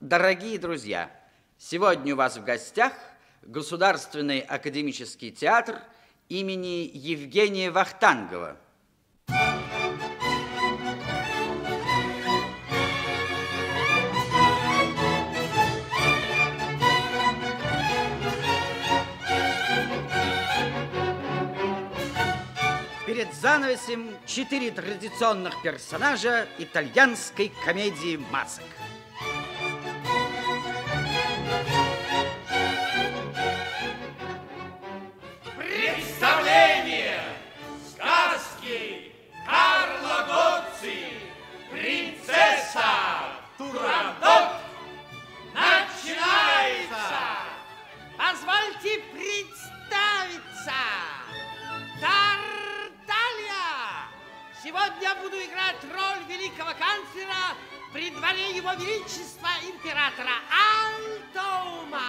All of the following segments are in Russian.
Дорогие друзья, сегодня у вас в гостях Государственный академический театр имени Евгения Вахтангова. Перед занавесем четыре традиционных персонажа итальянской комедии «Масок». Буду играть роль великого канцлера при дворе его величества императора Альтома.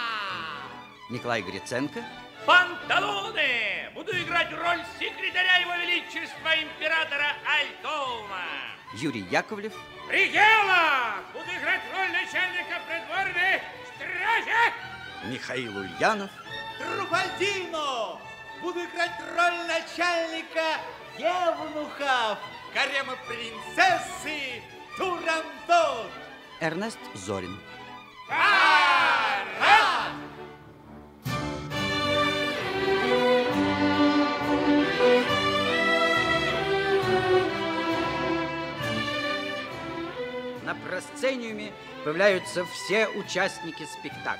Николай Гриценко, Панталоне! Буду играть роль секретаря его величества императора Альтома. Юрий Яковлев, Ригела! Буду играть роль начальника придворной стражи. Михаил Ульянов, Труфальдино! Буду играть роль начальника Евнухов, гарема принцессы Турандот. Эрнест Зорин. Парад! На просцениуме появляются все участники спектакля.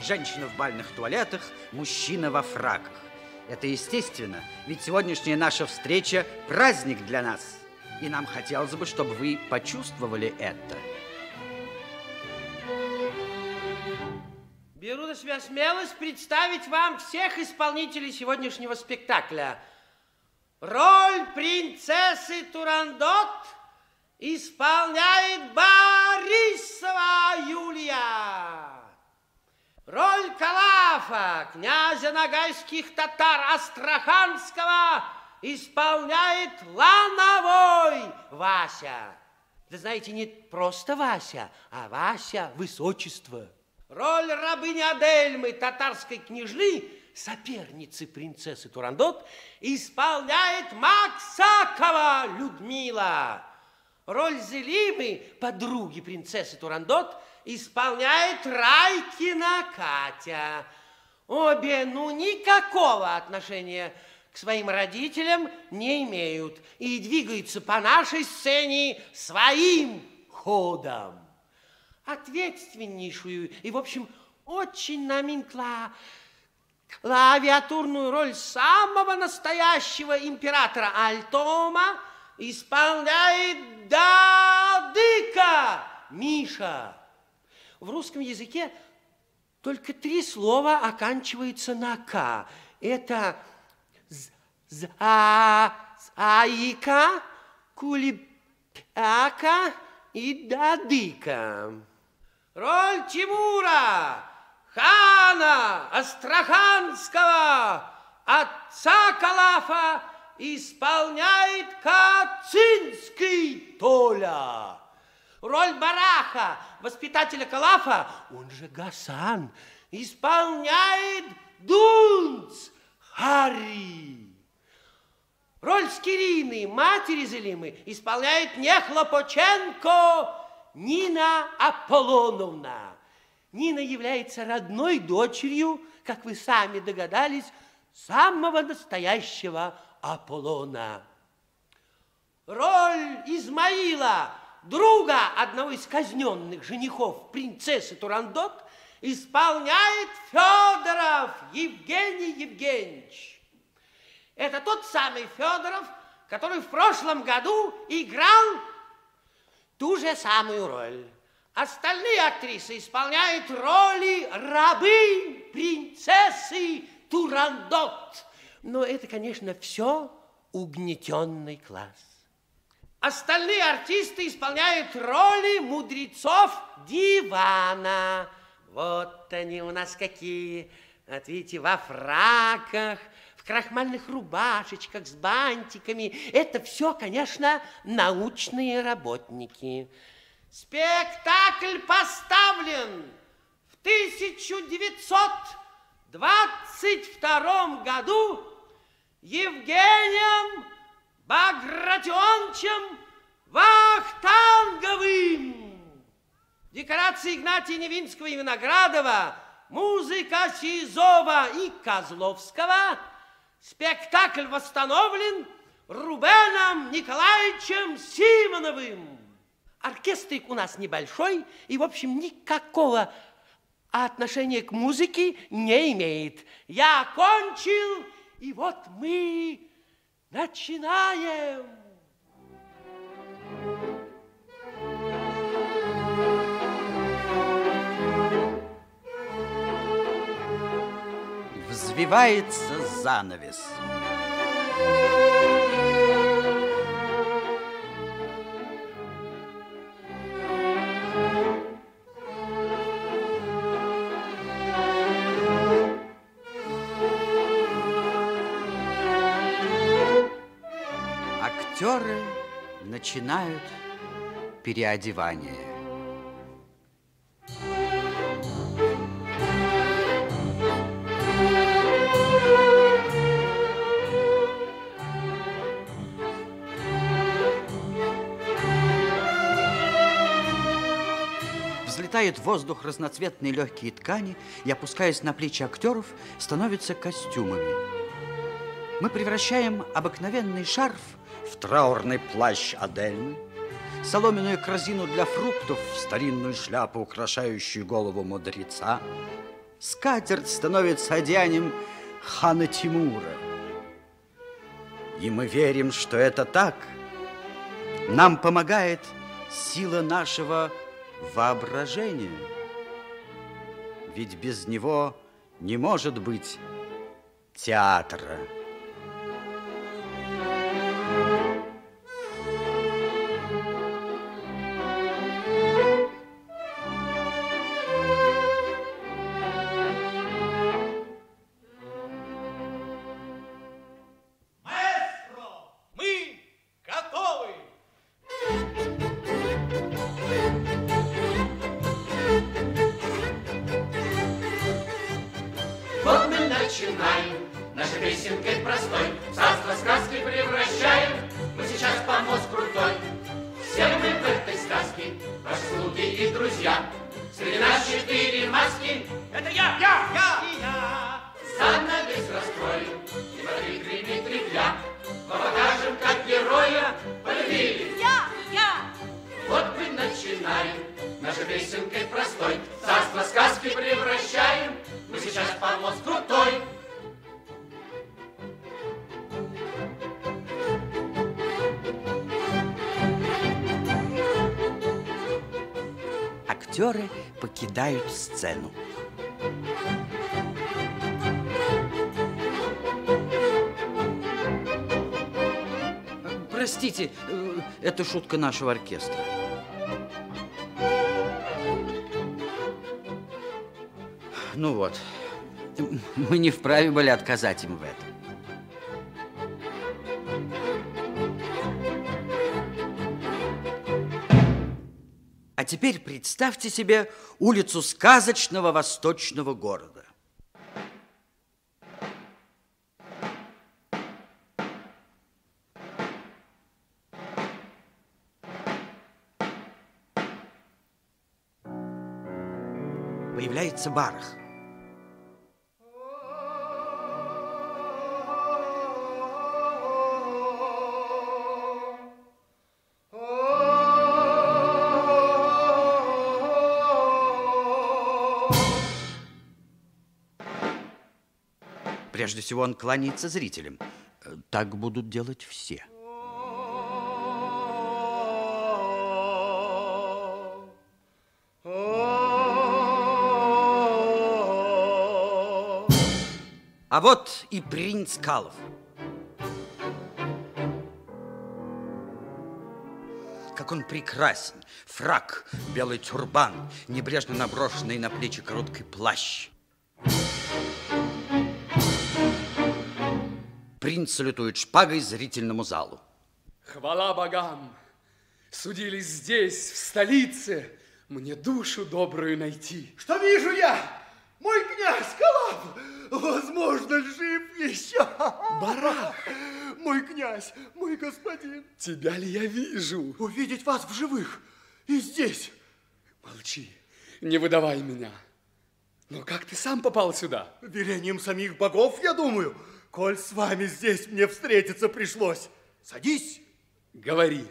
Женщина в бальных туалетах, мужчина во фраках. Это естественно, ведь сегодняшняя наша встреча – праздник для нас. И нам хотелось бы, чтобы вы почувствовали это. Беру на себя смелость представить вам всех исполнителей сегодняшнего спектакля. Роль принцессы Турандот исполняет Борисова Юлия. Роль Калафа, князя нагайских татар Астраханского, исполняет Лановой Вася. Да знаете, не просто Вася, а Вася Высочество. Роль рабыни Адельмы, татарской княжны, соперницы принцессы Турандот, исполняет Максакова Людмила. Роль Зелимы, подруги принцессы Турандот, исполняет Райкина Катя. Обе, ну, никакого отношения к своим родителям не имеют и двигаются по нашей сцене своим ходом. Ответственнейшую и, в общем, очень наминкла клавиатурную роль самого настоящего императора Альтома исполняет Дадыка Миша. В русском языке только три слова оканчиваются на «к». Это за, заика, кулипяка и дадыка. Роль Тимура, хана Астраханского, отца Калафа исполняет Кацинский Толя. Роль Бараха, воспитателя Калафа, он же Гасан, исполняет Дунц Харри. Роль Скирины, матери Зелимы, исполняет не Хлопоченко Нина Аполлоновна. Нина является родной дочерью, как вы сами догадались, самого настоящего Аполлона. Роль Измаила, друга одного из казненных женихов принцессы Турандот, исполняет Федоров Евгений Евгеньевич. Это тот самый Федоров, который в прошлом году играл ту же самую роль. Остальные актрисы исполняют роли рабынь принцессы Турандот. Но это, конечно, все угнетенный класс. Остальные артисты исполняют роли мудрецов дивана. Вот они у нас какие. Вот видите, во фраках, крахмальных рубашечках с бантиками. Это все, конечно, научные работники. Спектакль поставлен в 1922 году Евгением Багратионовичем Вахтанговым. Декорации Игнатия Невинского и Виноградова, музыка Сизова и Козловского. Спектакль восстановлен Рубеном Николаевичем Симоновым. Оркестрик у нас небольшой и, в общем, никакого отношения к музыке не имеет. Я окончил, и вот мы начинаем. Взвивается занавес. Актеры начинают переодевание. В воздух разноцветные легкие ткани и, опускаясь на плечи актеров, становятся костюмами. Мы превращаем обыкновенный шарф в траурный плащ Адельмы, соломенную корзину для фруктов в старинную шляпу, украшающую голову мудреца. Скатерть становится одеянием хана Тимура. И мы верим, что это так. Нам помогает сила нашего воображения. Ведь без него не может быть театра. Актеры покидают сцену. Простите, э, это шутка нашего оркестра. Ну вот, мы не вправе были отказать им в этом. Теперь представьте себе улицу сказочного восточного города. Появляется барах. Прежде всего он кланяется зрителям. Э, Так будут делать все. А вот и принц Калов. Как он прекрасен. Фрак, белый тюрбан, небрежно наброшенный на плечи короткий плащ. Принц салютует шпагой зрительному залу. Хвала богам! Судились здесь, в столице, мне душу добрую найти. Что вижу я? Мой князь Калап, возможно, жив еще. Барах! Мой князь, мой господин. Тебя ли я вижу? Увидеть вас в живых и здесь. Молчи, не выдавай меня. Но как ты сам попал сюда? Велением самих богов, я думаю, коль с вами здесь мне встретиться пришлось. Садись. Говори.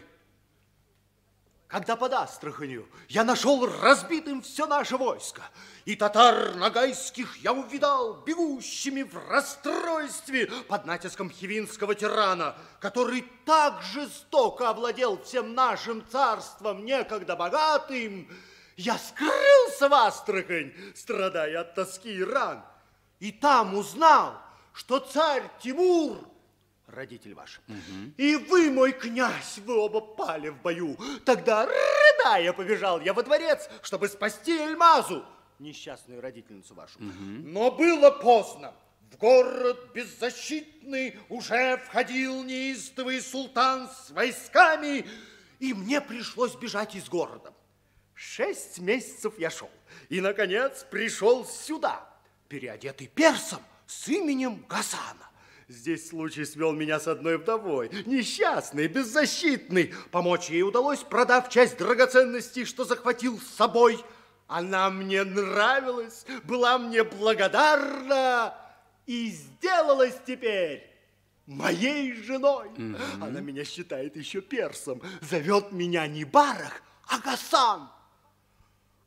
Когда под Астраханью я нашел разбитым все наше войско, и татар нагайских я увидал бегущими в расстройстве под натиском хивинского тирана, который так жестоко овладел всем нашим царством, некогда богатым, я скрылся в Астрахань, страдая от тоски и ран, и там узнал, что царь Тимур родитель ваш. И вы, мой князь, вы оба пали в бою. Тогда, рыдая, побежал я во дворец, чтобы спасти Эльмазу, несчастную родительницу вашу. Но было поздно. В город беззащитный уже входил неистовый султан с войсками, и мне пришлось бежать из города. Шесть месяцев я шел, и, наконец, пришел сюда, переодетый персом с именем Гасана. Здесь случай свел меня с одной вдовой, несчастной, беззащитной. Помочь ей удалось, продав часть драгоценностей, что захватил с собой. Она мне нравилась, была мне благодарна и сделалась теперь моей женой. Она меня считает еще персом, зовет меня не Барах, а Гасан.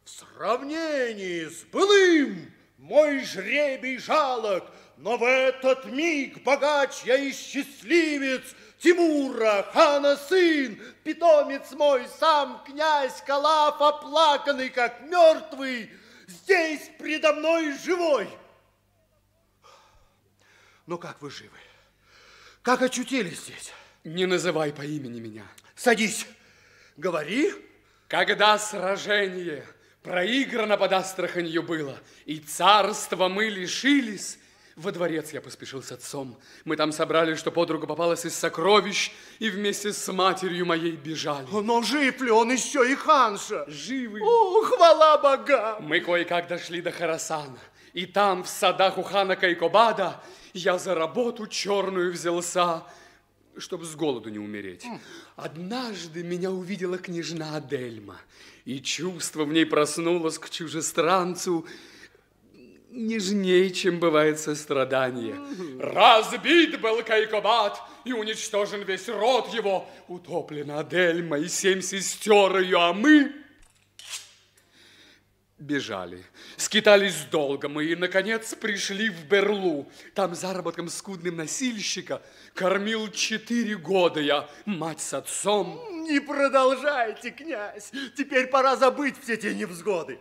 В сравнении с былым мой жребий жалок, но в этот миг богач я и счастливец, Тимура, хана сын, питомец мой, сам князь Калаф, оплаканный, как мертвый, здесь предо мной живой. Ну, как вы живы? Как очутились здесь? Не называй по имени меня. Садись, говори. Когда сражение проиграно под Астраханью было, и царства мы лишились, во дворец я поспешил с отцом. Мы там собрали, что подруга попалась из сокровищ, и вместе с матерью моей бежали. Но жив ли он еще и ханша? Живы. О, хвала богам! Мы кое-как дошли до Харасана, и там, в садах у хана Кайкобада, я за работу черную взялся, чтобы с голоду не умереть. Однажды меня увидела княжна Адельма, и чувство в ней проснулось к чужестранцу, нежнее, чем бывает сострадание. Разбит был Кайкобат, и уничтожен весь род его. Утоплена Адельма и семь сестер ее, а мы бежали. Скитались долго мы и, наконец, пришли в Берлу. Там заработком скудным носильщика кормил четыре года я мать с отцом. Не продолжайте, князь. Теперь пора забыть все те невзгоды.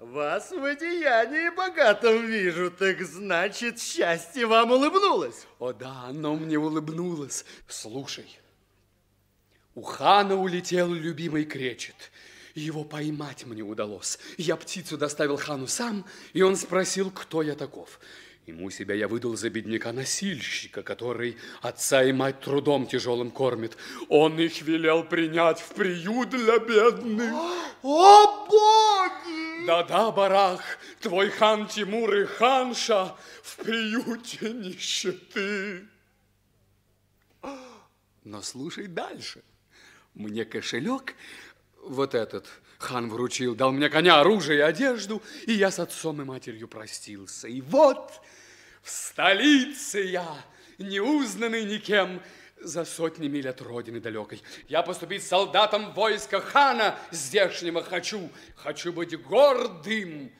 Вас в одеянии богатом вижу, так значит, счастье вам улыбнулось. О да, оно мне улыбнулось. Слушай, у хана улетел любимый кречет. Его поймать мне удалось. Я птицу доставил хану сам, и он спросил, кто я таков. Ему себя я выдал за бедняка-носильщика, который отца и мать трудом тяжелым кормит. Он их велел принять в приют для бедных. О, боги! Да-да, Барах, твой хан Тимур и ханша в приюте нищеты. Но слушай дальше. Мне кошелек вот этот хан вручил, дал мне коня, оружие и одежду, и я с отцом и матерью простился. И вот в столице я, неузнанный никем, за сотни миль от родины далекой. Я поступить солдатом войска хана здешнего хочу. Хочу быть гордым.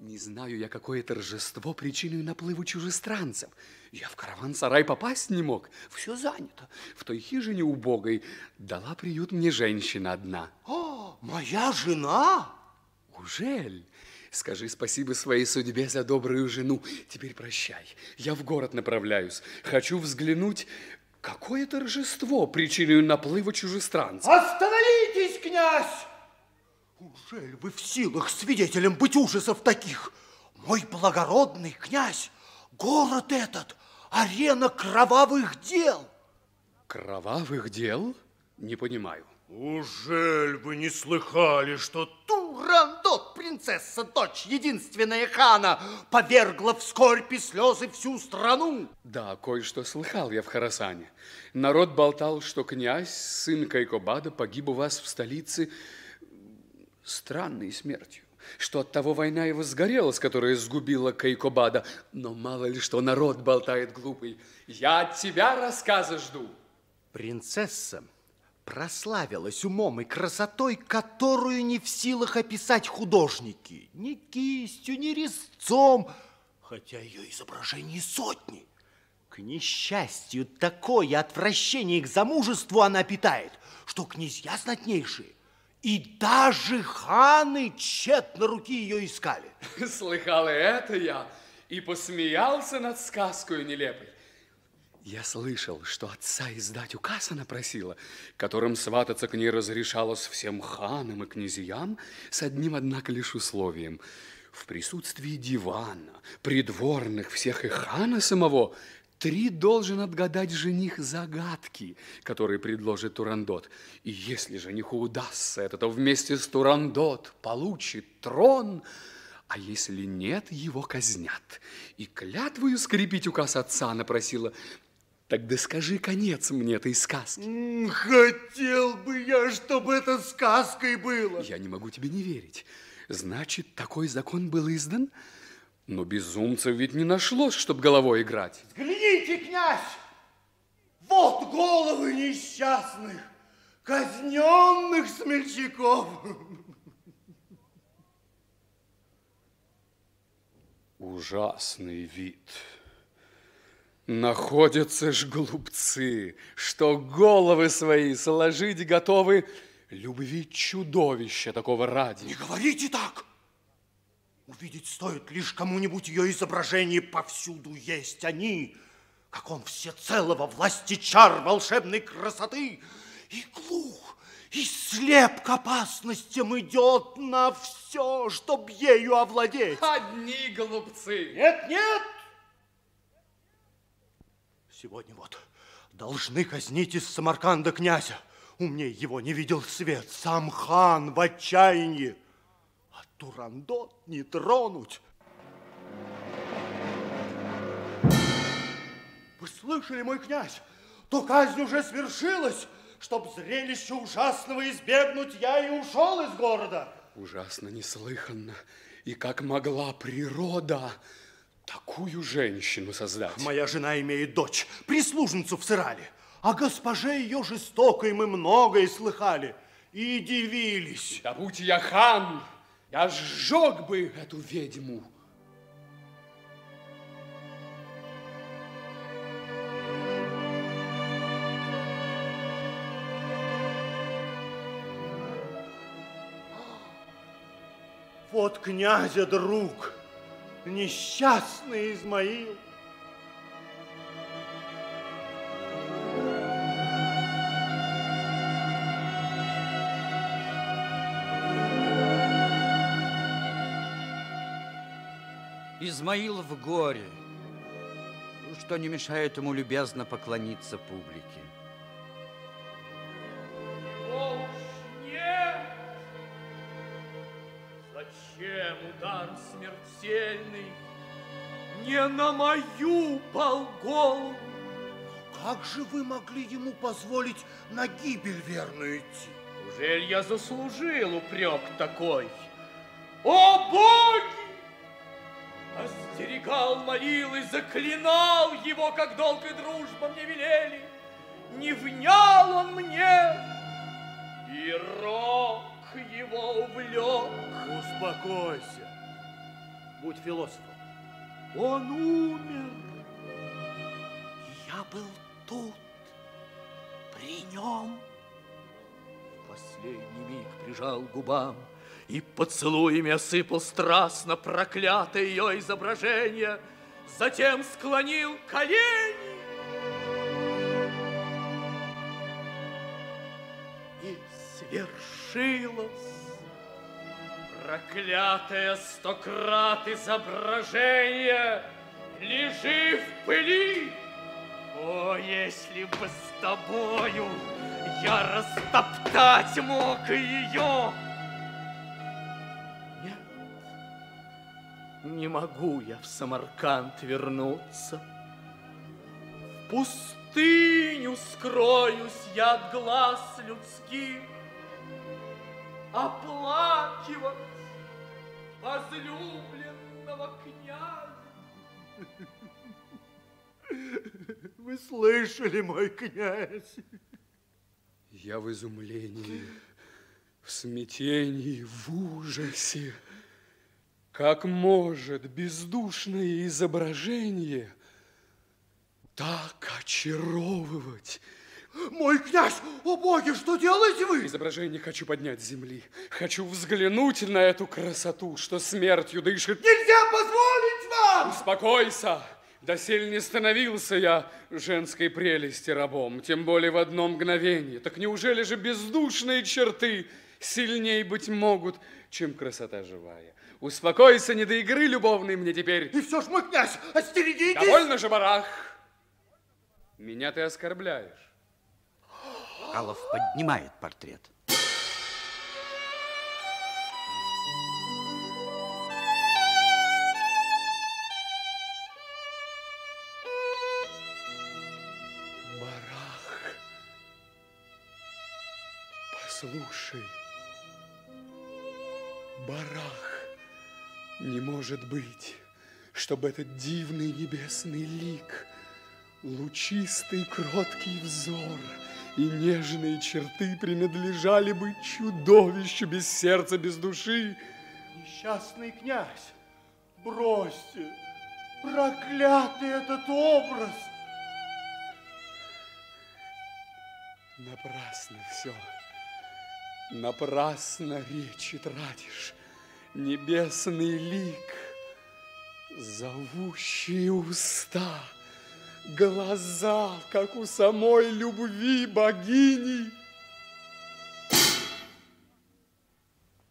Не знаю я, какое торжество причиной наплыву чужестранцев. Я в караван-сарай попасть не мог. Все занято. В той хижине убогой дала приют мне женщина одна. О, моя жена? Ужель? Скажи спасибо своей судьбе за добрую жену. Теперь прощай. Я в город направляюсь. Хочу взглянуть, какое торжество причиной наплыва чужестранцев. Остановитесь, князь! Ужель вы в силах свидетелем быть ужасов таких? Мой благородный князь, город этот, арена кровавых дел. Кровавых дел? Не понимаю. Ужель вы не слыхали, что Турандот, принцесса, дочь единственная хана, повергла в скорбь и слезы всю страну? Да, кое-что слыхал я в Харасане. Народ болтал, что князь, сын Кайкобада, погиб у вас в столице странной смертью, что от того война его сгорела, с которой сгубила Кайкобада. Но мало ли что народ болтает глупый. Я от тебя рассказа жду. Принцесса прославилась умом и красотой, которую не в силах описать художники. Ни кистью, ни резцом, хотя ее изображений сотни. К несчастью, такое отвращение к замужеству она питает, что князья знатнейшие и даже ханы тщетно руки ее искали. Слыхал это я, и посмеялся над сказкой нелепой. Я слышал, что отца издать указ она просила, которым свататься к ней разрешалось всем ханам и князьям с одним, однако, лишь условием. В присутствии дивана, придворных всех и хана самого, три должен отгадать жених загадки, которые предложит Турандот. И если жениху удастся это, то вместе с Турандот получит трон, а если нет, его казнят. И клятвою скрепить указ отца она просила Тогда скажи конец мне этой сказки. Хотел бы я, чтобы это сказкой было. Я не могу тебе не верить. Значит, такой закон был издан? Но безумцев ведь не нашлось, чтобы головой играть. Взгляните, князь! Вот головы несчастных, казненных смельчаков. Ужасный вид. Находятся ж глупцы, что головы свои сложить готовы любви чудовища такого ради. Не говорите так! Увидеть стоит лишь кому-нибудь ее изображение, повсюду есть они, как он всецело во власти чар волшебной красоты, и глух, и слеп к опасностям идет на все, чтоб ею овладеть. Одни глупцы. Нет, нет, Сегодня вот должны казнить из Самарканда князя. Умнее его не видел свет. Сам хан в отчаянии. А Турандот не тронуть. Вы слышали, мой князь? То казнь уже свершилась. Чтоб зрелище ужасного избегнуть, я и ушел из города. Ужасно неслыханно. И как могла природа такую женщину создать. Моя жена имеет дочь, прислужницу в Сырале. О госпоже ее жестокой мы многое слыхали и дивились. Да будь я хан, я сжег бы эту ведьму. Вот князя друг несчастный Измаил. Измаил в горе, что не мешает ему любезно поклониться публике. Зачем удар смертельный не на мою полголову? Как же вы могли ему позволить на гибель верную идти? Ужель я заслужил упрек такой? О, боги! Остерегал, молил и заклинал его, как долг и дружба мне велели. Не внял он мне, и рок его увлек. Успокойся, будь философом. Он умер. Я был тут, при нем. В последний миг прижал губам и поцелуями осыпал страстно проклятое ее изображение, затем склонил колени. И свершилось проклятое стократ изображение, лежи в пыли. О, если бы с тобою я растоптать мог ее. Не могу я в Самарканд вернуться. В пустыню скроюсь я от глаз людских, оплакивать возлюбленного князя. Вы слышали, мой князь? Я в изумлении, в смятении, в ужасе. Как может бездушное изображение так очаровывать? Мой князь, о боги, что делаете вы? Изображение хочу поднять с земли. Хочу взглянуть на эту красоту, что смертью дышит. Нельзя позволить вам! Успокойся! Досель не становился я женской прелести рабом, тем более в одно мгновение. Так неужели же бездушные черты сильнее быть могут, чем красота живая? Успокойся, не до игры любовной мне теперь. И все ж, мой князь, остерегитесь! Довольно же, барах! Меня ты оскорбляешь. Алов поднимает портрет. Барах, послушай, Барах, не может быть, чтобы этот дивный небесный лик, лучистый кроткий взор и нежные черты принадлежали бы чудовищу без сердца, без души. Несчастный князь, бросьте, проклятый этот образ! Напрасно все. Напрасно речи тратишь. Небесный лик, зовущие уста, глаза, как у самой любви богини.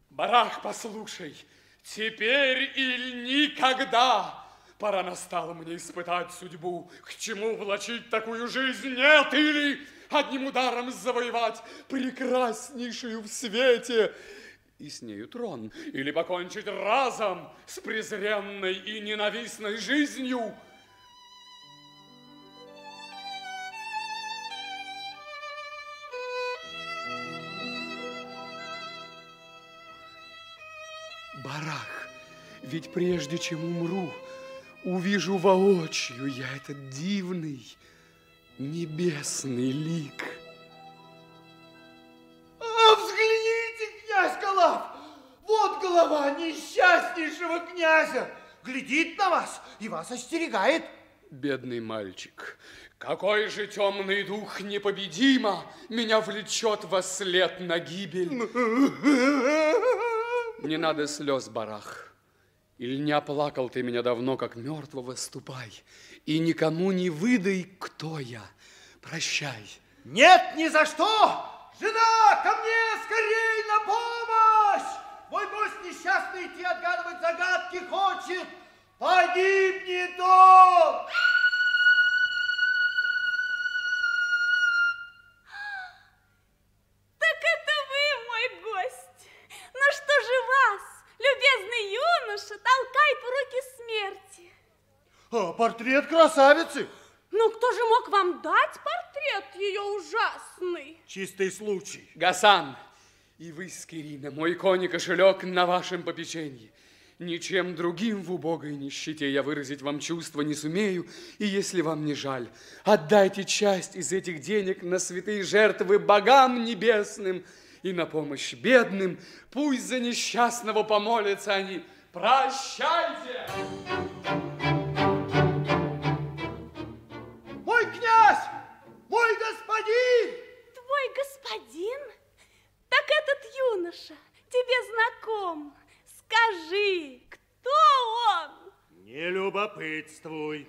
Барах, послушай, теперь или никогда пора настало мне испытать судьбу. К чему влачить такую жизнь? Нет, или одним ударом завоевать прекраснейшую в свете и с нею трон, или покончить разом с презренной и ненавистной жизнью. Барах, ведь прежде чем умру, увижу воочию я этот дивный, небесный лик. Князя! Глядит на вас и вас остерегает. Бедный мальчик, какой же темный дух непобедимо меня влечет во след на гибель. Не надо слез, барах. Или не оплакал ты меня давно, как мертвого, ступай. И никому не выдай, кто я. Прощай. Нет, ни за что! Жена, ко мне скорей на помощь! Мой гость несчастный идти отгадывать загадки хочет. Погибнет он! Так это вы, мой гость. Ну что же вас, любезный юноша, толкает в руки смерти? А, портрет красавицы. Ну, кто же мог вам дать портрет ее ужасный? Чистый случай. Гасан, и вы, Скирина, мой конь и кошелек на вашем попечении. Ничем другим в убогой нищете я выразить вам чувства не сумею, и если вам не жаль, отдайте часть из этих денег на святые жертвы богам небесным и на помощь бедным. Пусть за несчастного помолятся они. Прощайте! Мой князь! Мой господин! Твой господин? Юноша тебе знаком. Скажи, кто он? Не любопытствуй.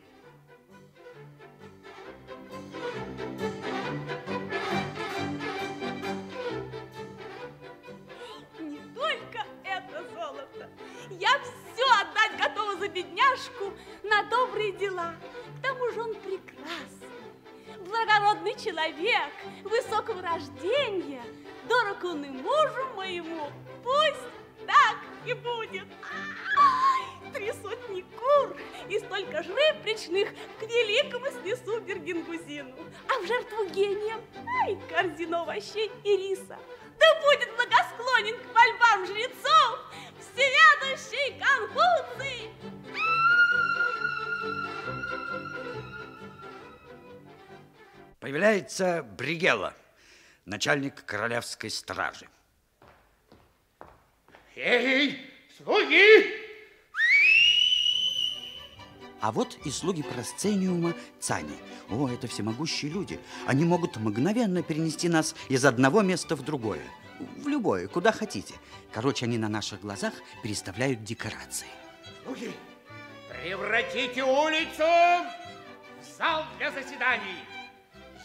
Не только это золото. Я все отдать готова за бедняжку на добрые дела. К тому же он прекрасен. благородный человек, высокого рождения, дорог он и мужу моему. Пусть так и будет. Три сотни кур и столько же репричных к великому снесу Бергенгузину. А в жертву гением, ай, корзину овощей и риса. Да будет благосклонен к мольбам жрецов всеведущий Конфуций! Появляется Бригелла, начальник королевской стражи. Эй, слуги! А вот и слуги Просцениума Цани. О, это всемогущие люди. Они могут мгновенно перенести нас из одного места в другое. В любое, куда хотите. Короче, они на наших глазах переставляют декорации. Слуги, превратите улицу в зал для заседаний.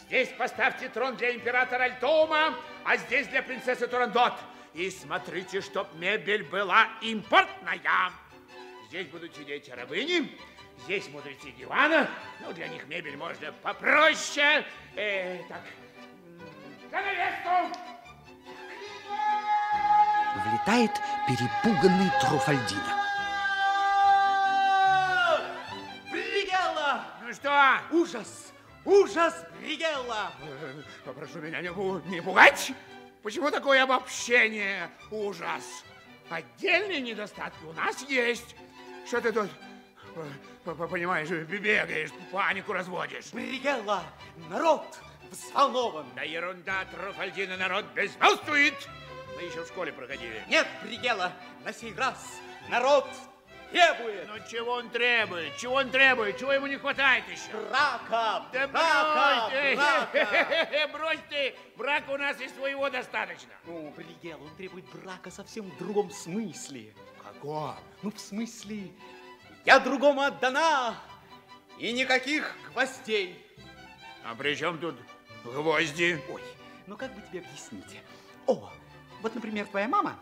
Здесь поставьте трон для императора Альтома, а здесь для принцессы Турандот. И смотрите, чтоб мебель была импортная. Здесь будут сидеть рабыни, здесь мудрецы дивана. Ну, для них мебель можно попроще. Э, так, за невесту! Влетает перепуганный Труфальдино. Бригелла! Ну что? Ужас! Ужас! Э, Попрошу меня не, пу- не пугать. Почему такое обобщение? Ужас. Отдельные недостатки у нас есть. Что ты тут, э, понимаешь, бегаешь, панику разводишь? Бригелла! Народ взволнован! Да ерунда, Труфальдина, народ безмолвствует. Мы еще в школе проходили. Нет, Бригелла, на сей раз народ требует Ну, чего он требует? Чего он требует? Чего ему не хватает еще? брака! Да брака! брось ты! брака! Брось ты! Брака у нас и своего достаточно. Ну, Бригелла, он требует брака совсем в другом смысле. Какого? Ну, в смысле, я другому отдана, и никаких гвоздей. А при чем тут гвозди? Ой, ну как бы тебе объяснить? О, вот, например, твоя мама.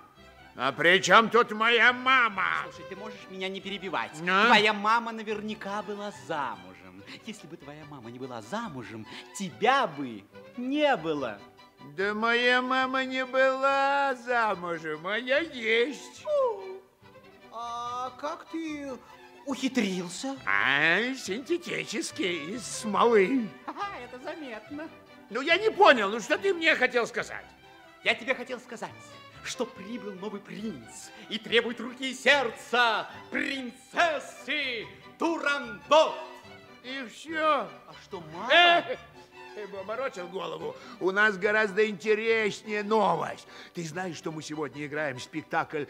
А при чем тут моя мама? Слушай, ты можешь меня не перебивать. Ну? Твоя мама наверняка была замужем. Если бы твоя мама не была замужем, тебя бы не было. Да моя мама не была замужем, а я есть. А как ты ухитрился? А, синтетический, из смолы. Ага, это заметно. Ну, я не понял, ну что ты мне хотел сказать? Я тебе хотел сказать, что прибыл новый принц и требует руки и сердца принцессы Турандот. И все. А что, мама? Эх, Ты бы оборочил голову. У нас гораздо интереснее новость. Ты знаешь, что мы сегодня играем спектакль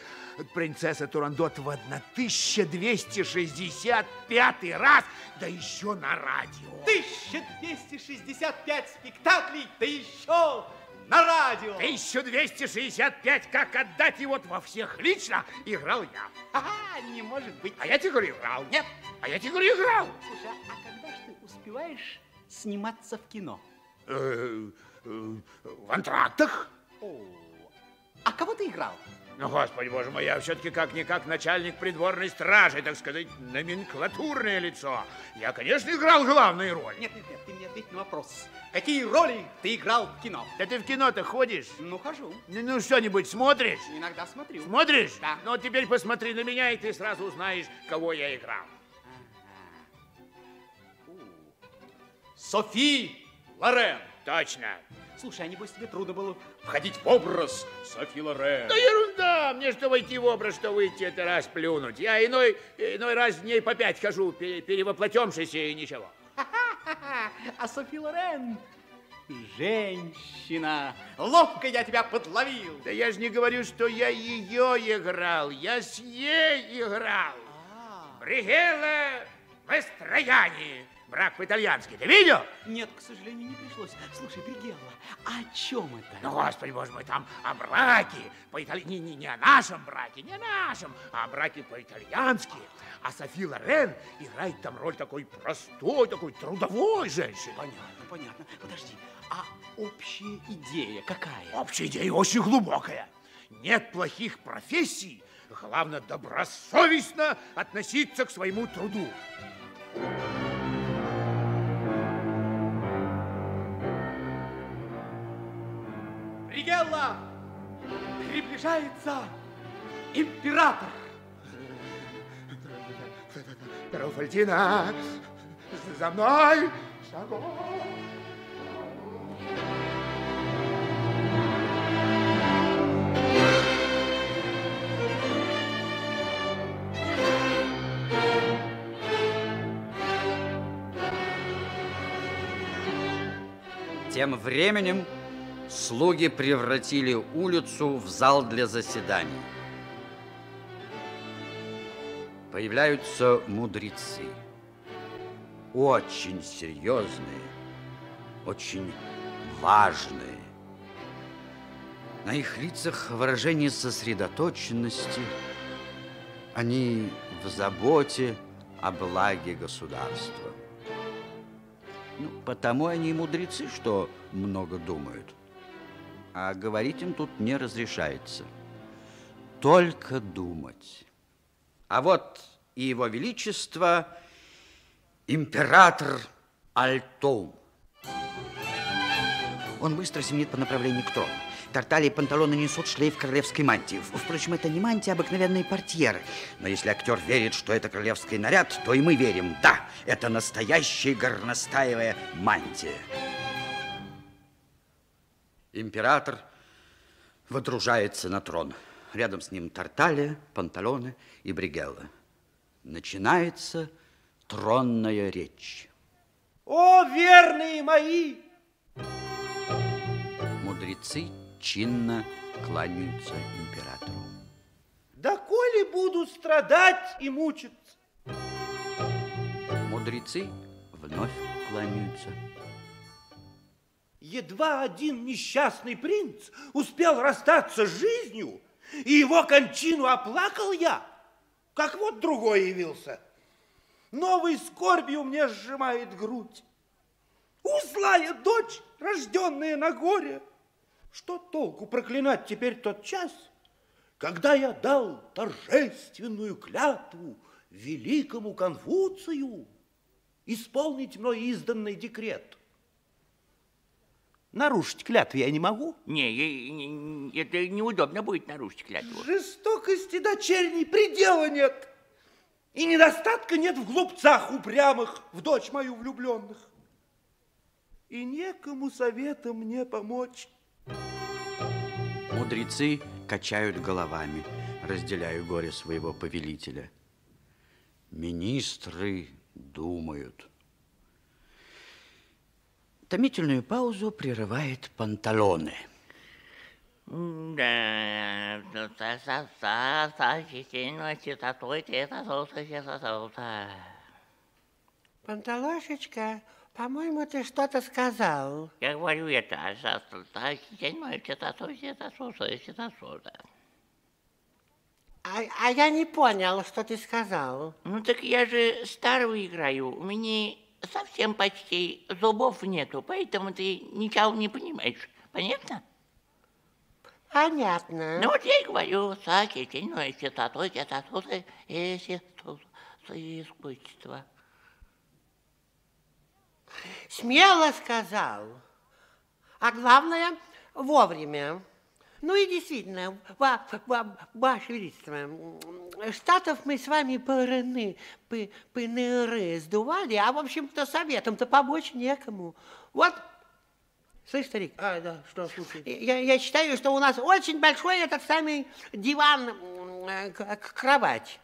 «Принцесса Турандот» в 1265 раз, да еще на радио. 1265 спектаклей, да еще на радио. 1265, как отдать его во всех лично, играл я. Ага, не может быть. А я тебе говорю, играл. Нет. А я тебе говорю, играл. Слушай, а когда ж ты успеваешь сниматься в кино? Э, э, В антрактах. О, а кого ты играл? Ну, господи, боже мой, я все-таки как-никак начальник придворной стражи, так сказать, номенклатурное лицо. Я, конечно, играл главную роль. Нет, нет, нет, ты ответь на вопрос. Какие роли ты играл в кино? Да ты в кино-то ходишь? Ну, хожу. Ну, ну, что-нибудь смотришь? Иногда смотрю. Смотришь? Да. Ну, теперь посмотри на меня, и ты сразу узнаешь, кого я играл. Софи Лорен. Точно. Слушай, а небось тебе трудно было входить в образ Софи Лорен? Да ерунда! Мне что войти в образ, что выйти, это раз плюнуть. Я иной, иной раз дней по пять хожу, пере- перевоплотемшись и ничего. А Софи Лорен женщина. Ловко я тебя подловил. Да я же не говорю, что я ее играл, я с ней играл. Бригелла Вестрояни. Брак по-итальянски. Ты видел? Нет, к сожалению, не пришлось. Слушай, Бригелла, о чем это? Ну, господи, боже мой, там о браке. По-итали... не, не, не о нашем браке, не о нашем, а о браке по-итальянски. А Софи Лорен играет там роль такой простой, такой трудовой женщины. Понятно, понятно. Подожди, а общая идея какая? Общая идея очень глубокая. Нет плохих профессий, главное добросовестно относиться к своему труду. Приближается император. Труфальдина, за мной шагом. Тем временем слуги превратили улицу в зал для заседаний. Появляются мудрецы. Очень серьезные, очень важные. На их лицах выражение сосредоточенности. Они в заботе о благе государства. Ну, потому они и мудрецы, что много думают. А говорить им тут не разрешается. Только думать. А вот и его величество император Альтоум. Он быстро семенит по направлению к трону. Тартали и панталоны несут шлейф королевской мантии. Впрочем, это не мантия, а обыкновенные портьеры. Но если актер верит, что это королевский наряд, то и мы верим. Да, это настоящая горностаевая мантия. Император водружается на трон. Рядом с ним Тарталия, Панталоне и Бригелла. Начинается тронная речь. О, верные мои! Мудрецы чинно кланяются императору. Доколе буду страдать и мучиться? Мудрецы вновь кланяются. Едва один несчастный принц успел расстаться с жизнью, и его кончину оплакал я, как вот другой явился. Новой скорбью мне сжимает грудь. Узлая дочь, рожденная на горе, что толку проклинать теперь тот час, когда я дал торжественную клятву великому Конфуцию исполнить мной изданный декрет? Нарушить клятву я не могу. Не, это неудобно будет нарушить клятву. Жестокости дочерней предела нет. И недостатка нет в глупцах упрямых, в дочь мою влюбленных. И некому советом мне помочь. Мудрецы качают головами, разделяя горе своего повелителя. Министры думают. Томительную паузу прерывает Панталоне. Да, ну, та- та- та- та- чистильно, чистотой, это солнце, чистота. Панталошечка, по-моему, ты что-то сказал. Я говорю это, а. А, а я не понял, что ты сказал. Ну так я же старого играю, у меня совсем почти зубов нету, поэтому ты ничего не понимаешь. Понятно? Понятно. Ну вот я и говорю, саки, тенью, чистотой, чистотой, и искусство. Смело сказал. А главное, вовремя. Ну и действительно, ва- ва- Ваше Величество, штатов мы с вами пырыны, пы, пыныры сдували, а, в общем-то, советом-то помочь некому. Вот, слышь, старик, А, да, что, слушай. я, я считаю, что у нас очень большой этот самый диван, кровать.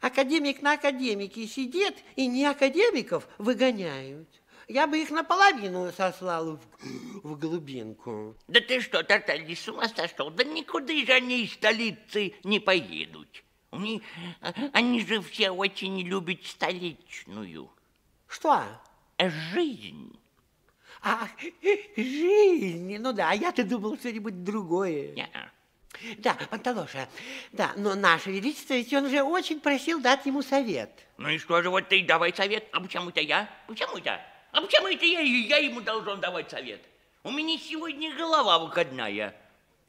Академик на академике сидит, и не академиков выгоняют. Я бы их наполовину сослал в, в глубинку. Да ты что, Тартальди, с ума сошел? Да никуда же они из столицы не поедут. Они, а, они же все очень любят столичную Что? жизнь. А, жизнь, ну да, а я-то думал что-нибудь другое. Не-а. Да, Панталоша, да, но наше величество, ведь он же очень просил дать ему совет. Ну и что же, вот ты давай совет. А почему это я? Почему это? А почему это я, я ему должен давать совет? У меня сегодня голова выходная.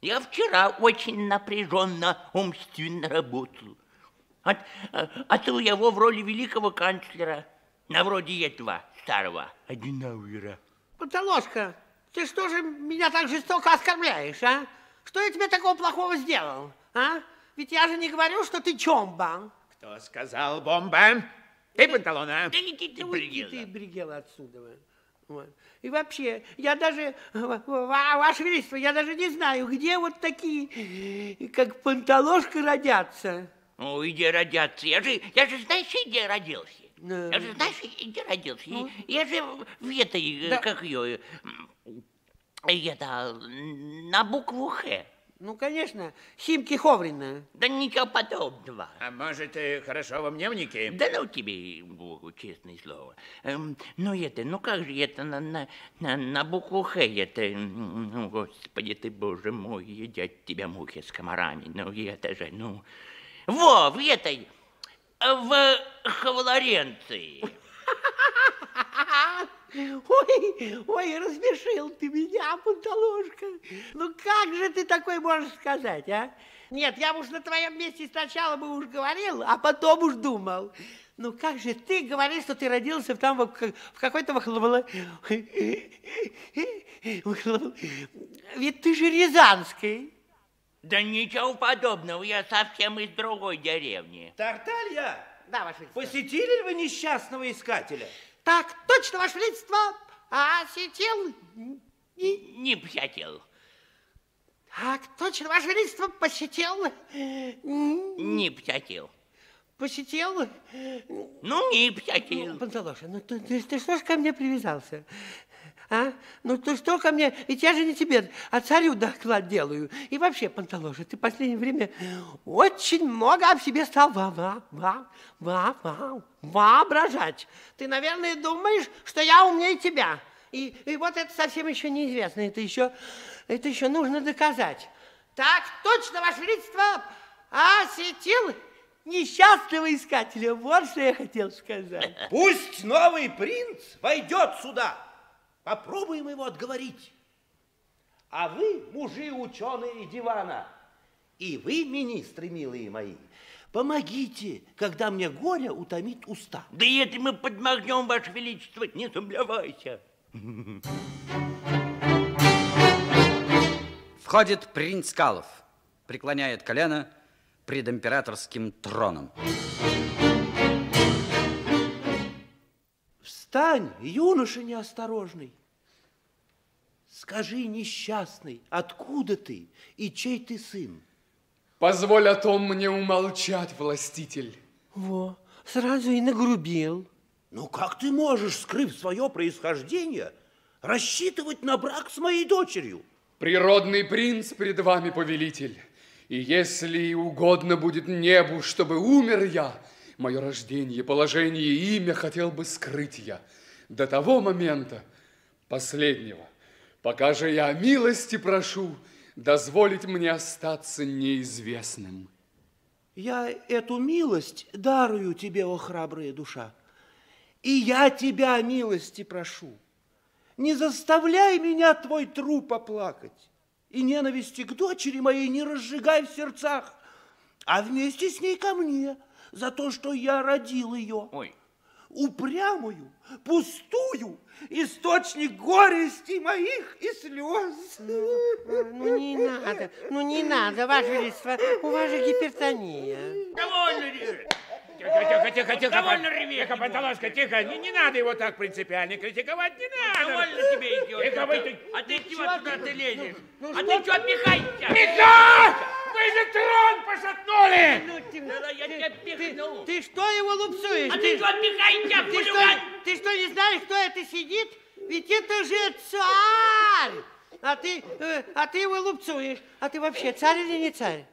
Я вчера очень напряженно умственно работал. От, а, а ты его в роли великого канцлера, на вроде этого старого Аденауэра. Панталошка, ты что же меня так жестоко оскорбляешь, а? Кто я тебе такого плохого сделал, а? Ведь я же не говорю, что ты чомба. Кто сказал бомба? Ты панталона. Да иди ты, Уйди ты, Бригела, отсюда. Вот. И вообще, я даже, ва- ва- Ваше Величество, я даже не знаю, где вот такие, как Панталошка, родятся. О, где родятся? Я же, я же знаешь, где родился? Да. Я же знаешь, где родился? Я же в этой, э, Да. как ее, это, на букву Х. Ну, конечно, Химки Ховрина. Да ничего подобного. А может, э, хорошо во мневнике? Да ну тебе, Богу, честное слово. Эм, ну это, ну как же это на, на, на, на букву Х это, ну, господи ты, боже мой, едят тебя мухи с комарами, ну это же, ну... Во, в этой, в Хавлоренции. Ой, ой, рассмешил ты меня, Панталошка. Ну, как же ты такой можешь сказать, а? Нет, я уж на твоем месте сначала бы уж говорил, а потом уж думал. Ну, как же ты говоришь, что ты родился там в, в какой-то... вахлавала- вахлавала- Ведь ты же Рязанский. Да ничего подобного, я совсем из другой деревни. Тарталья, Да, Ваше посетили ли вы несчастного искателя? Так, точно, Ваше Величество. А сетел... Не посетил, Так, точно, Ваше Величество, посетил... не посетил. Посетил... Ну, не посетил. Панталоша, ну ты, ты- ты что ж ко мне привязался? А? Ну ты что ко мне? Ведь я же не тебе, а царю доклад делаю. И вообще, Панталоша, ты в последнее время очень много об себе стал во во во во во воображать. Ты, наверное, думаешь, что я умнее тебя. И, и вот это совсем еще неизвестно. Это еще, это еще нужно доказать. Так точно, Ваше Величество, осетил несчастного искателя. Вот что я хотел сказать. Пусть новый принц войдет сюда. Попробуем его отговорить. А вы, мужи ученые дивана, и вы, министры, милые мои, помогите, когда мне горе утомит уста. Да это мы подмахнем, Ваше Величество, не сомневайся. Входит принц Калов, преклоняет колено пред императорским троном. Встань, юноша неосторожный. Скажи, несчастный, откуда ты и чей ты сын? Позволь о том мне умолчать, властитель. Во, сразу и нагрубил. Ну как ты можешь, скрыв свое происхождение, рассчитывать на брак с моей дочерью? Природный принц перед вами, повелитель. И если угодно будет небу, чтобы умер я, мое рождение, положение и имя хотел бы скрыть я до того момента, последнего, пока же я милости прошу дозволить мне остаться неизвестным. Я эту милость дарую тебе, о храбрая душа. И я тебя милости прошу. Не заставляй меня твой труп оплакать. И ненависти к дочери моей не разжигай в сердцах, а вместе с ней ко мне за то, что я родил ее. Ой. Упрямую, пустую, источник горести моих и слез. Ну не надо, ну не надо, Ваше Величество, у вас же гипертония. Довольно реветь. Тихо, тихо, тихо, тихо. Довольно реветь Тихо, его. Панталошка, тихо. Не, не надо его так принципиально критиковать, не надо. Довольно тебе, идиот. Тихо, вы тут- А ты чего туда ты лезешь? А ты что отпихаешься? Тихо! Вы же трон пошатнули! Ну, ты, Да, да, я тебя пихну. ты что его лупцуешь? А ты что отпихаешься, ты, что, ты что, не знаешь, кто это сидит? Ведь это же царь! А ты, э, а ты его лупцуешь. А ты вообще царь или не царь?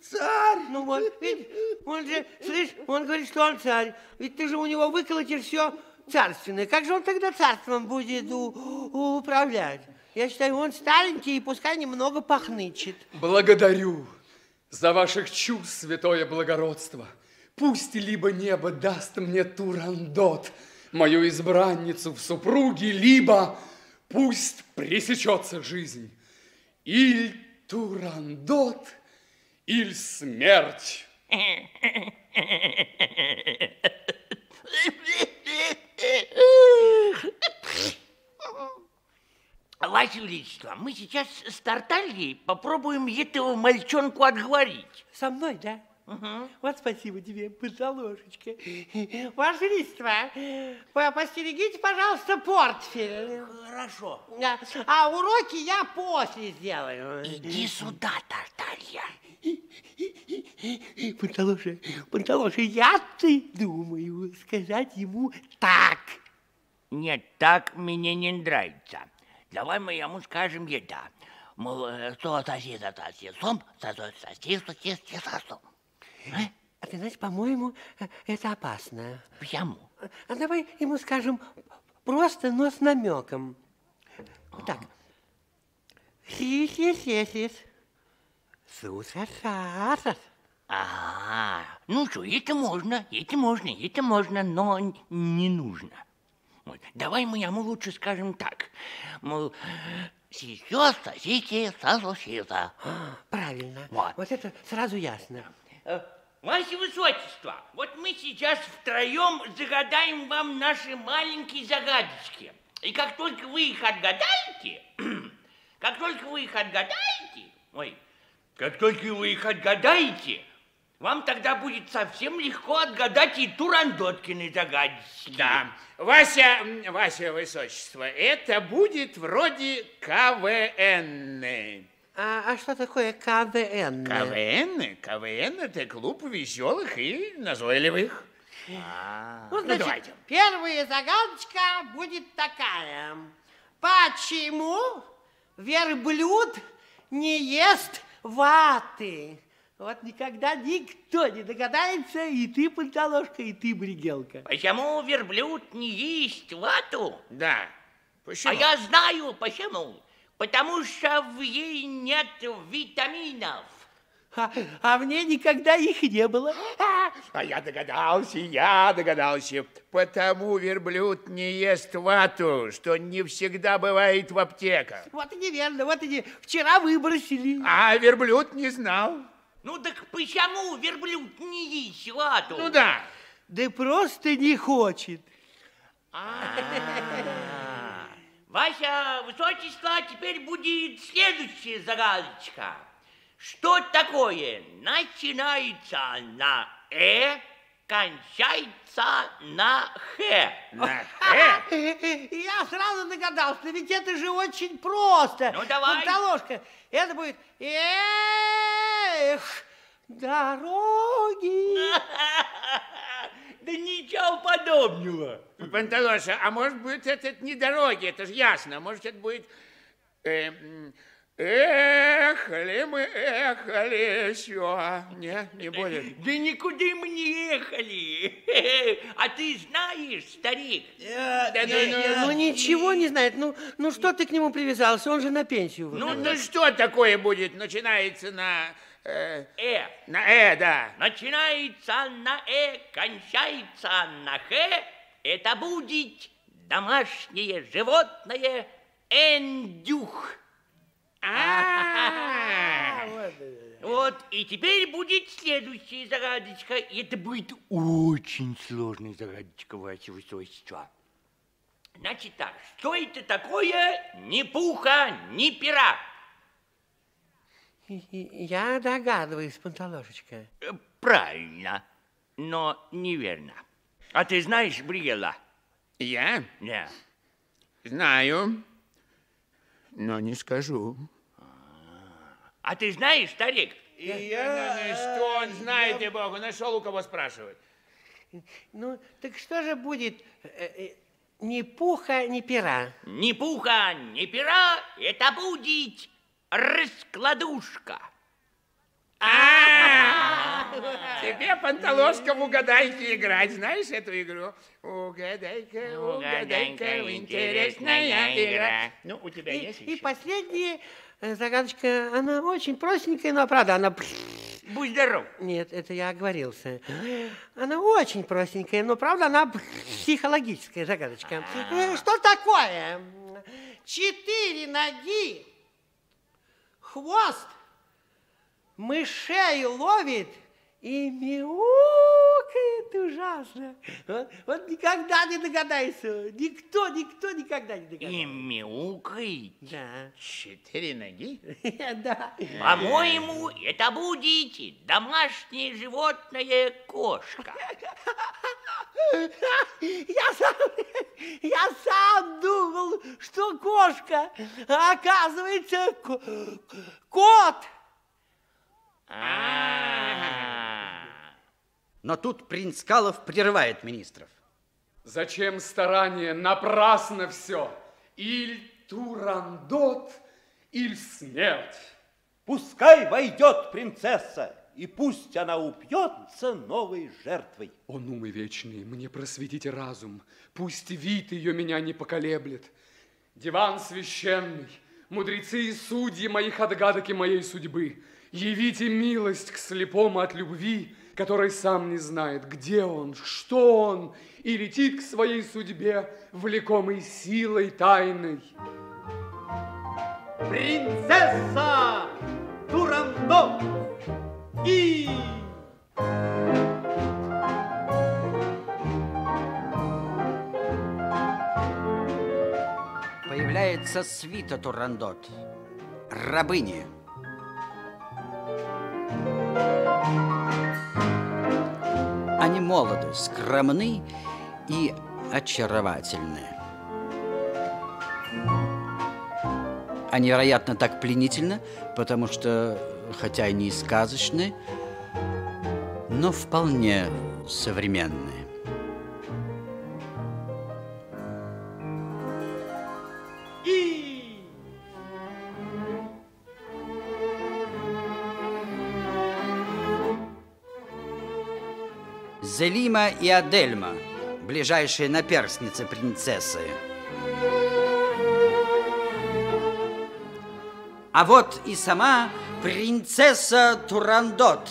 Царь! Ну вот, ведь он же, слышь, он говорит, что он царь. Ведь ты же у него выколотишь все царственное. Как же он тогда царством будет у- управлять? Я считаю, он старенький и пускай немного пахнычет. Благодарю за ваших чувств, святое благородство. Пусть либо небо даст мне Турандот, мою избранницу в супруге, либо пусть пресечется жизнь. Иль Турандот, иль смерть. Ваше Величество, мы сейчас с Тартальей попробуем этого мальчонку отговорить. Со мной, да? Угу. Вот спасибо тебе, пожалуйста. Ваше Величество, по- постерегите, пожалуйста, портфель. Хорошо. А, а уроки я после сделаю. Иди сюда, Тарталья. Панталоша, Панталоша, я-то думаю сказать ему так. Нет, так мне не нравится. Давай мы ему скажем еда. Мол, э, что сосед за сосисом, сосед сосис, сосис, сосисом. А ты знаешь, по-моему, э, это опасно. Почему? А давай ему скажем просто, но с намеком. Так. Сис-сис-сис. Сус-сас-сас. А, ну что, это можно, это можно, это можно, но не нужно. Вот. Давай мы ему лучше скажем так. Мол, сейчас сосите сосиса. Правильно. Вот. Вот это сразу ясно. Э, Ваше Высочество, вот мы сейчас втроем загадаем вам наши маленькие загадочки. И как только вы их отгадаете, как только вы их отгадаете, ой, как только вы их отгадаете, вам тогда будет совсем легко отгадать и Турандоткины загадочки. Да. Вася, Ваше Высочество, это будет вроде КВН. А, а что такое КВН? КВН? КВН – это клуб веселых и назойливых. Ну, значит, давайте. первая загадочка будет такая. Почему верблюд не ест ваты? Вот никогда никто не догадается, и ты, Панталошка, и ты, Бригелка. Почему верблюд не есть вату? Да. Почему? А я знаю почему. Потому что в ей нет витаминов. А, а в ней никогда их не было. А я догадался, я догадался. Потому верблюд не ест вату, что не всегда бывает в аптеках. Вот и неверно, вот и не... Вчера выбросили. А верблюд не знал. Ну так почему верблюд не есть вату? Ну да. Да просто не хочет. Ваше Высочество, теперь будет следующая загадочка. Что такое начинается на «э», кончается на «х»? На «э»? Я сразу догадался, ведь это же очень просто. Ну, давай. Панталошка, это будет эх, дороги. Да ничего подобного. Панталоша, а может быть, это не дороги, это же ясно. Может, это будет... э, м, Ехали мы, ехали, все. Не, не будет. Да никуда мы не ехали. А ты знаешь, старик? Да, ну, ну, Ну ничего не знает, ну, ну что ты к нему привязался, он же на пенсию ну, ну что такое будет? Начинается на... э, Э. на «э», да. Начинается на «э», кончается на «х». Это будет домашнее животное эндюх. А, Вот, и теперь будет следующая загадочка. И это будет очень сложная загадочка, Ваше Высочество. Значит так, что это такое ни пуха, ни пера? Я догадываюсь, Панталошечка. Э, Правильно, но неверно. А ты знаешь, Бриела? Я Да. знаю, но не скажу. А ты знаешь, старик? И я... Что он знает, и богу, нашел у кого спрашивать. Ну, так что же будет э, э, ни пуха, ни пера? Ни пуха, ни пера, это будет раскладушка. Тебе, Панталошка, в угадайки играть. Знаешь эту игру? Угадайка, угадайка, интересная игра. Ну, у тебя И, есть и еще? последняя э, загадочка, она очень простенькая, но правда, она... Будь здоров. Нет, это я оговорился. Она очень простенькая, но правда, она психологическая загадочка. Э, Что такое? Четыре ноги, хвост, мышей ловит и мяукает. это ужасно. Вот, вот никогда не догадайся. Никто, никто никогда не И догадается. мяукает. Да. Четыре ноги? Да. По-моему, это будет домашнее животное кошка. Я сам, я сам думал, что кошка, а оказывается ко- кот. А. Но тут принц Калов прерывает министров. Зачем старание? Напрасно все. Иль турандот, иль смерть. Пускай войдет принцесса, и пусть она упьется новой жертвой. О, ну вечные, мне просветите разум, пусть вид ее меня не поколеблет. Диван священный, мудрецы и судьи моих отгадок и моей судьбы, явите милость к слепому от любви, который сам не знает, где он, что он, и летит к своей судьбе, влекомой силой тайной. Принцесса Турандот и... Появляется свита Турандот. Рабыни. Они молоды, скромны и очаровательны. Они, вероятно, так пленительны, потому что, хотя и не сказочны, но вполне современные. Зелима и Адельма, ближайшие наперстницы принцессы. А вот и сама принцесса Турандот.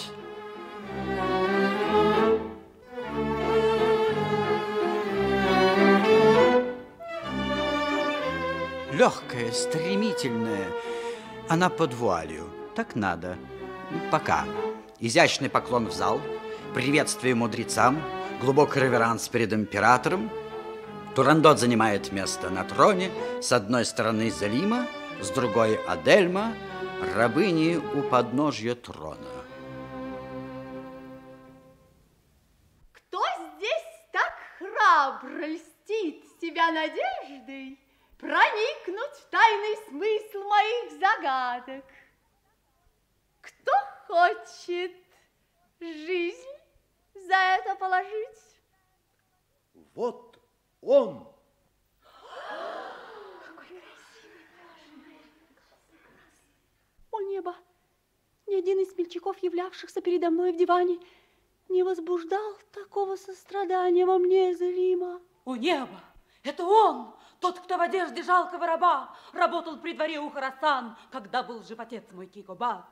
Легкая, стремительная, она под вуалью. Так надо. Пока. Изящный поклон в зал, приветствие мудрецам, глубокий реверанс перед императором. Турандот занимает место на троне, с одной стороны Залима, с другой Адельма, рабыни у подножья трона. Кто здесь так храбро льстит себя надеждой проникнуть в тайный смысл моих загадок? Кто хочет жизнь за это положить? Вот он. О небо! Ни один из смельчаков, являвшихся передо мной в диване, не возбуждал такого сострадания во мне, Залима. У неба! Это он, тот, кто в одежде жалкого раба работал при дворе у Харасан, когда был жив отец мой Кикобат.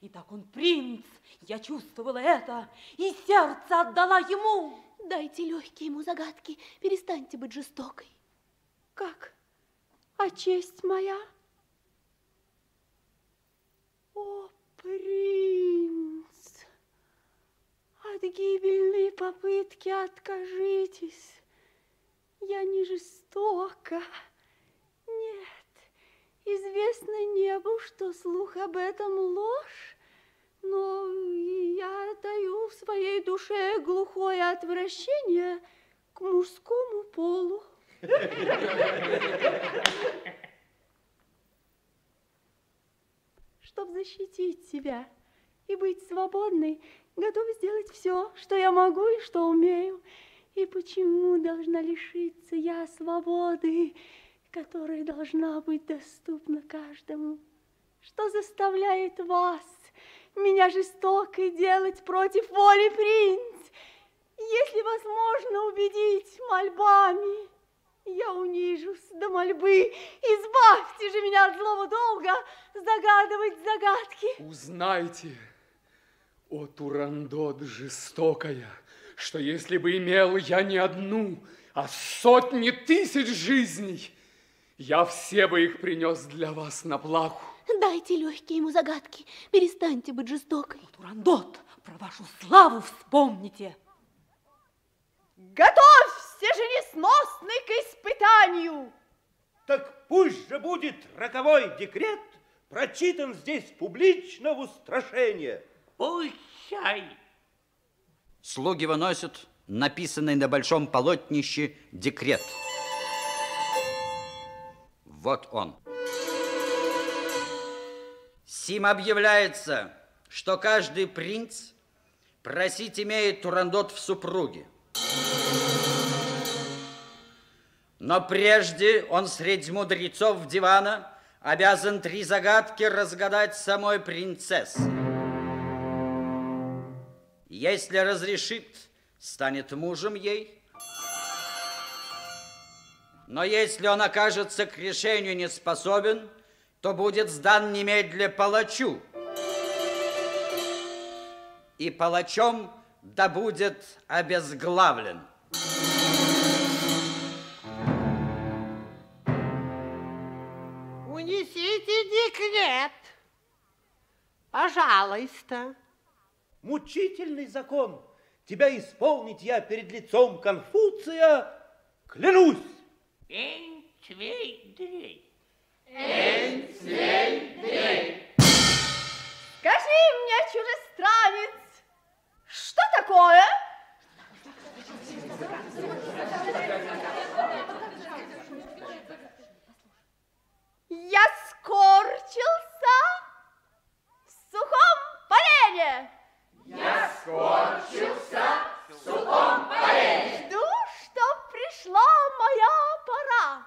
И так он принц, я чувствовала это, и сердце отдала ему. Дайте легкие ему загадки, перестаньте быть жестокой. Как? А честь моя? О, принц! От гибельной попытки откажитесь. Я не жестока. Известно небу, что слух об этом ложь, но я таю в своей душе глухое отвращение к мужскому полу. Чтобы защитить себя и быть свободной, готова сделать все, что я могу и что умею. И почему должна лишиться я свободы, которая должна быть доступна каждому? Что заставляет вас, меня жестокой, делать против воли принц? Если вас можно убедить мольбами, я унижусь до мольбы. Избавьте же меня от злого долга загадывать загадки. Узнайте, о Турандот жестокая, что если бы имел я не одну, а сотни тысяч жизней, я все бы их принес для вас на плаху. Дайте легкие ему загадки, перестаньте быть жестокой. Турандот, про вашу славу вспомните. Готовься же несносный к испытанию. Так пусть же будет роковой декрет прочитан здесь публично в устрашение. Пущай. Слуги выносят написанный на большом полотнище декрет. Вот он. Сим объявляется, что каждый принц просить имеет Турандот в супруге. Но прежде он среди мудрецов дивана обязан три загадки разгадать самой принцессы. Если разрешит, станет мужем ей. Но если он окажется к решению не способен, то будет сдан немедля палачу. И палачом да будет обезглавлен. Унесите декрет. Пожалуйста. Мучительный закон. Тебя исполнить я перед лицом Конфуция клянусь. Эн, цвей, дрей. Скажи мне, чужестранец, что такое? Я скорчился в сухом полене. Я скорчился в сухом полене. Пришла моя пора.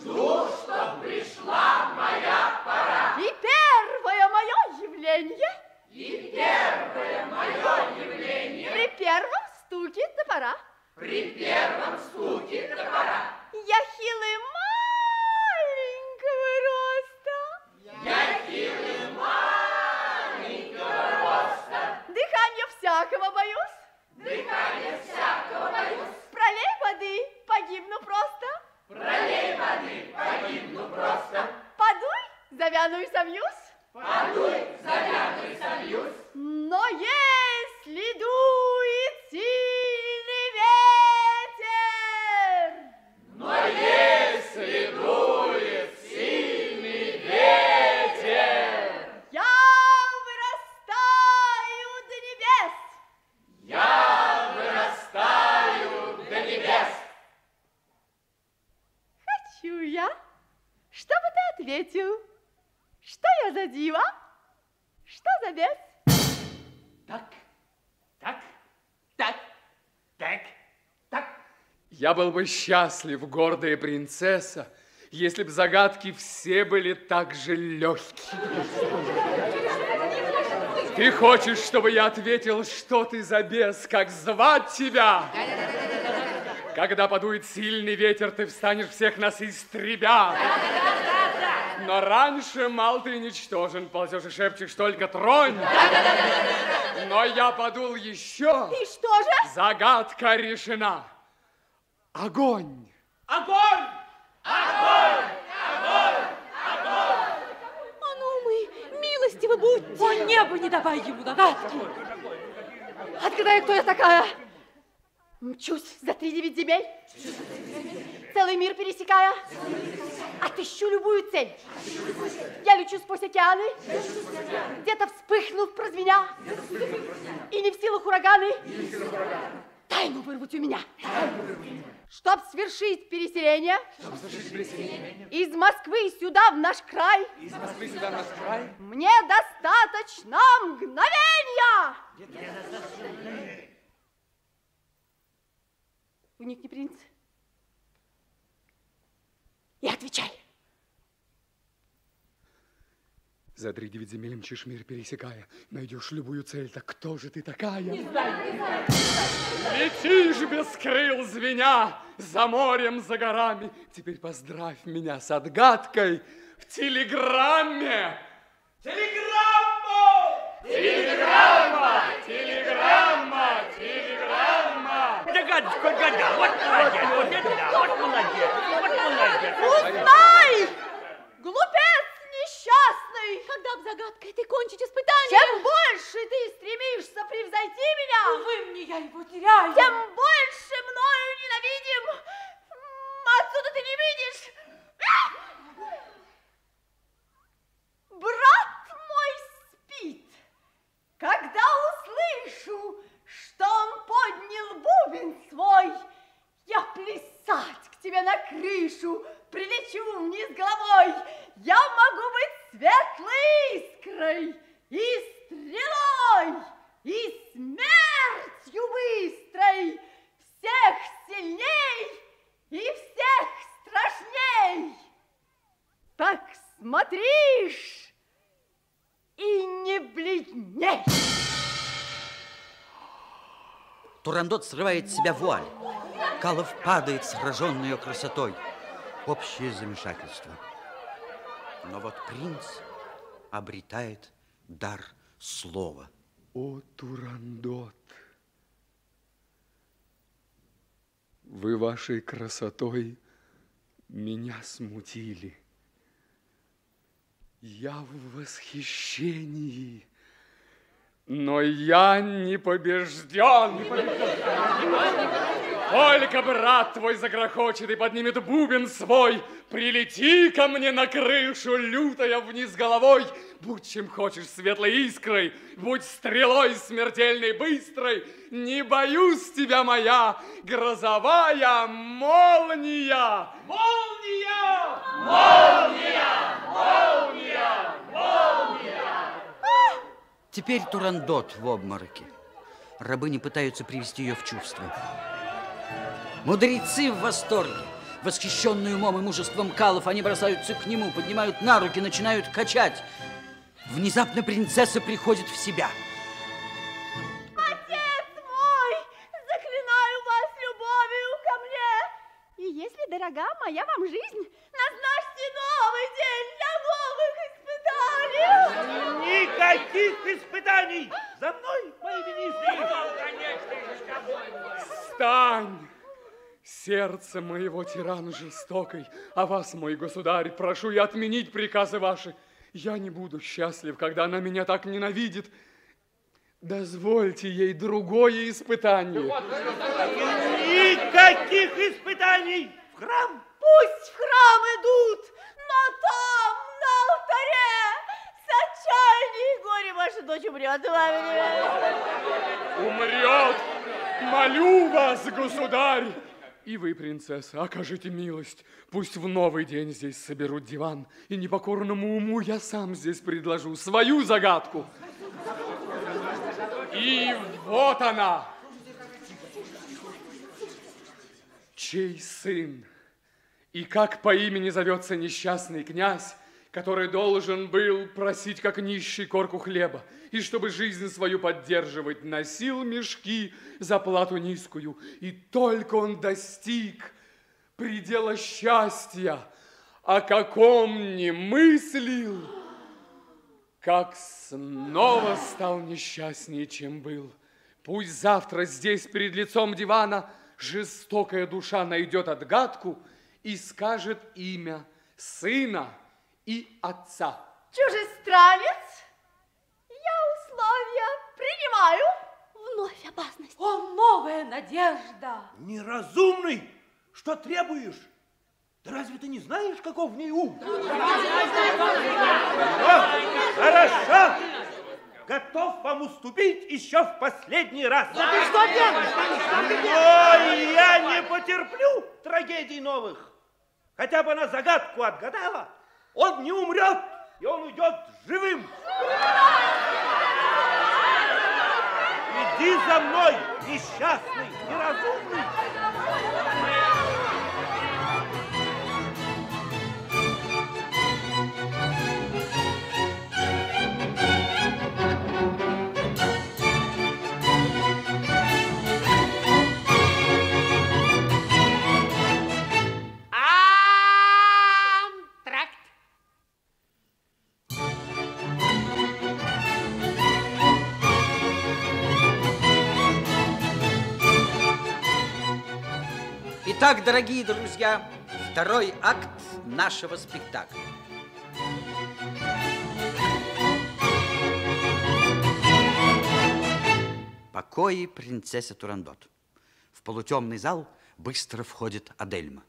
Жду, что пришла моя пора. И первое мое явление И первое мое явление при первом стуке топора. при первом стуке топора. Я хилый маленького роста. Я хилый маленького роста. Дыхание всякого боюсь. Дыхание всякого боюсь. Пролей воды, погибну просто. Пролей воды, погибну просто. Подуй, завяну и совьюсь. Подуй, завяну и совьюсь. Но если дует сильный ветер, Но если дует сильный ветер, я вырастаю до небес. я вырастаю до небес. Хочу я, чтобы ты ответил, что я за дива, что за бес. Так, так, так, так, так. Я был бы счастлив, гордая принцесса, если б загадки все были так же легкие. Ты хочешь, чтобы я ответил, что ты за бес, как звать тебя? Когда подует сильный ветер, ты встанешь всех нас истребя. Но раньше, мал ты ничтожен, ползешь и шепчешь только тронь. Но я подул еще. И что же? Загадка решена. Огонь. Огонь! А ну мы, милостивы будьте. О, небо, не давай ему догадки. Отгадай, кто я такая. Мчусь за три девять земель, целый мир пересекая, отыщу любую цель. Я лечу сквозь океаны, где-то вспыхнув, прозвеня, и не в силах ураганы тайну вырвать у меня. Чтоб свершить переселение, из Москвы сюда, в наш край, Из Москвы сюда в наш край. мне достаточно мгновения. Вникни, принц, и отвечай. За три девять земель мчишь мир пересекая, найдешь любую цель, так кто же ты такая? Летишь без крыл звеня, за морем, за горами. Теперь поздравь меня с отгадкой в телеграмме. Телеграмма! Телеграмма! Телеграмма! гадость, хоть года. Вот молодец, вот это да, вот молодец, вот молодец. Узнай, глупец несчастный, когда б загадкой ты кончить испытание. Чем больше ты стремишься превзойти меня, увы мне, я его теряю. Тем больше мною ненавидим. Отсюда ты не видишь. Брат мой спит. Когда услышу что он поднял бубен свой. Я плясать к тебе на крышу, прилечу вниз головой. Я могу быть светлой искрой и стрелой, и смертью быстрой. Всех сильней и всех страшней. Так смотришь и не бледней. Турандот срывает с себя вуаль. Калов падает, сраженный ее красотой. Общее замешательство. Но вот принц обретает дар слова. О, Турандот, вы вашей красотой меня смутили. Я в восхищении. Но я не побежден. Только брат твой загрохочет и поднимет бубен свой. Прилети ко мне на крышу, лютая вниз головой. Будь чем хочешь светлой искрой, будь стрелой смертельной быстрой. Не боюсь тебя, моя грозовая молния. Молния! Молния! Молния! Молния! Теперь Турандот в обмороке. Рабыни пытаются привести ее в чувство. Мудрецы в восторге. Восхищенные умом и мужеством Калов, они бросаются к нему, поднимают на руки, начинают качать. Внезапно принцесса приходит в себя. Отец мой, заклинаю вас любовью ко мне. И если дорога моя вам жизнь, назначьте новый день для. Никаких испытаний! За мной, мои министры! Стань! Сердце моего тирана жестокой, а вас, мой государь, прошу я отменить приказы ваши. Я не буду счастлив, когда она меня так ненавидит. Дозвольте ей другое испытание. Никаких испытаний! В храм! Пусть в храм идут, но там, на алтаре, и горя ваша дочь умрет. Умрет! Молю вас, государь! И вы, принцесса, окажите милость. Пусть в новый день здесь соберут диван, и непокорному уму я сам здесь предложу свою загадку. И вот она. Чей сын? И как по имени зовется несчастный князь, который должен был просить как нищий корку хлеба, и чтобы жизнь свою поддерживать, носил мешки за плату низкую, и только он достиг предела счастья, о каком не мыслил, как снова стал несчастнее, чем был. Пусть завтра здесь перед лицом дивана жестокая душа найдет отгадку и скажет имя сына и отца. Чужестранец, я условия принимаю. Вновь опасность. О, новая надежда! Неразумный! Что требуешь? Да разве ты не знаешь, каков в ней ум? Хорошо! Готов вам уступить еще в последний раз. Да ты что делаешь? Но я не потерплю трагедий новых. Хотя бы она загадку отгадала, он не умрет, и он уйдет живым. Иди за мной, несчастный, неразумный. Итак, дорогие друзья, второй акт нашего спектакля. Покои принцессы Турандот. В полутемный зал быстро входит Адельма.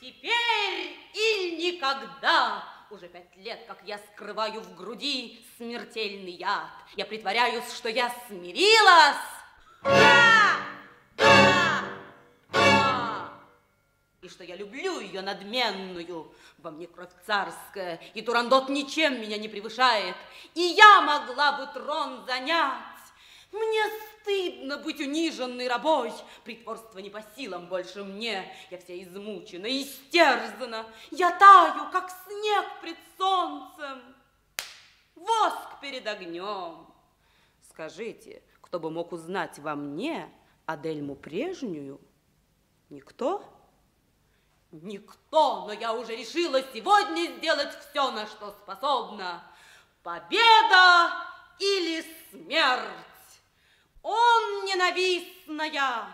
Теперь или никогда. Уже пять лет, как я скрываю в груди смертельный яд. Я притворяюсь, что я смирилась, Да! Да! Да! И что я люблю ее надменную, во мне кровь царская, и Турандот ничем меня не превышает, и я могла бы трон занять. Мне стыдно быть униженной рабой, притворство не по силам больше мне, я вся измучена, истерзана, я таю, как снег пред солнцем, воск перед огнем. Скажите, кто бы мог узнать во мне Адельму прежнюю? Никто? Никто, но я уже решила сегодня сделать все, на что способна. Победа или смерть? Он ненавистная,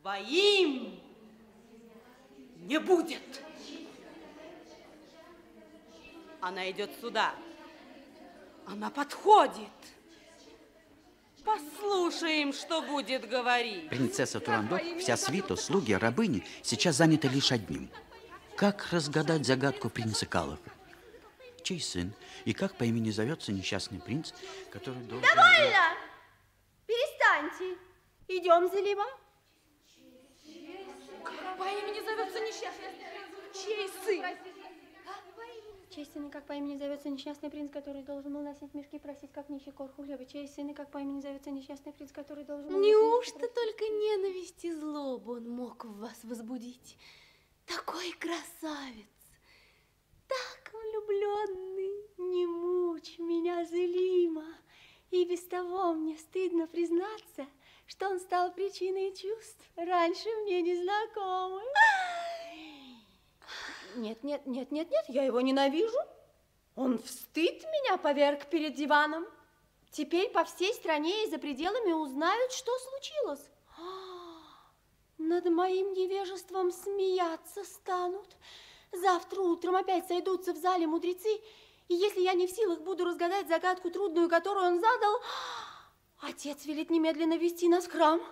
твоим не будет. Она идет сюда. Она подходит. Послушаем, что будет говорить. Принцесса Турандот, вся свита, слуги, рабыни сейчас заняты лишь одним. Как разгадать загадку принца Калов? Чей сын и как по имени зовется несчастный принц, который должен... Довольно! Перестаньте. Идем. Как по имени зовется несчастный Чей сын? Чей сын и как по имени зовется несчастный принц, который должен был носить мешки и просить, как нищий корху хлеба? Чей сын и как по имени зовется несчастный принц, который должен был... Неужто только ненависть и злобу он мог в вас возбудить? Такой красавец, так влюбленный, не мучь меня, Зелима. И без того мне стыдно признаться, что он стал причиной чувств, раньше мне незнакомых. Нет, нет, нет, нет, нет, я его ненавижу. Он в стыд меня поверг перед диваном. Теперь по всей стране и за пределами узнают, что случилось. Над моим невежеством смеяться станут. Завтра утром опять сойдутся в зале мудрецы, и если я не в силах буду разгадать загадку трудную, которую он задал, отец велит немедленно вести нас в храм,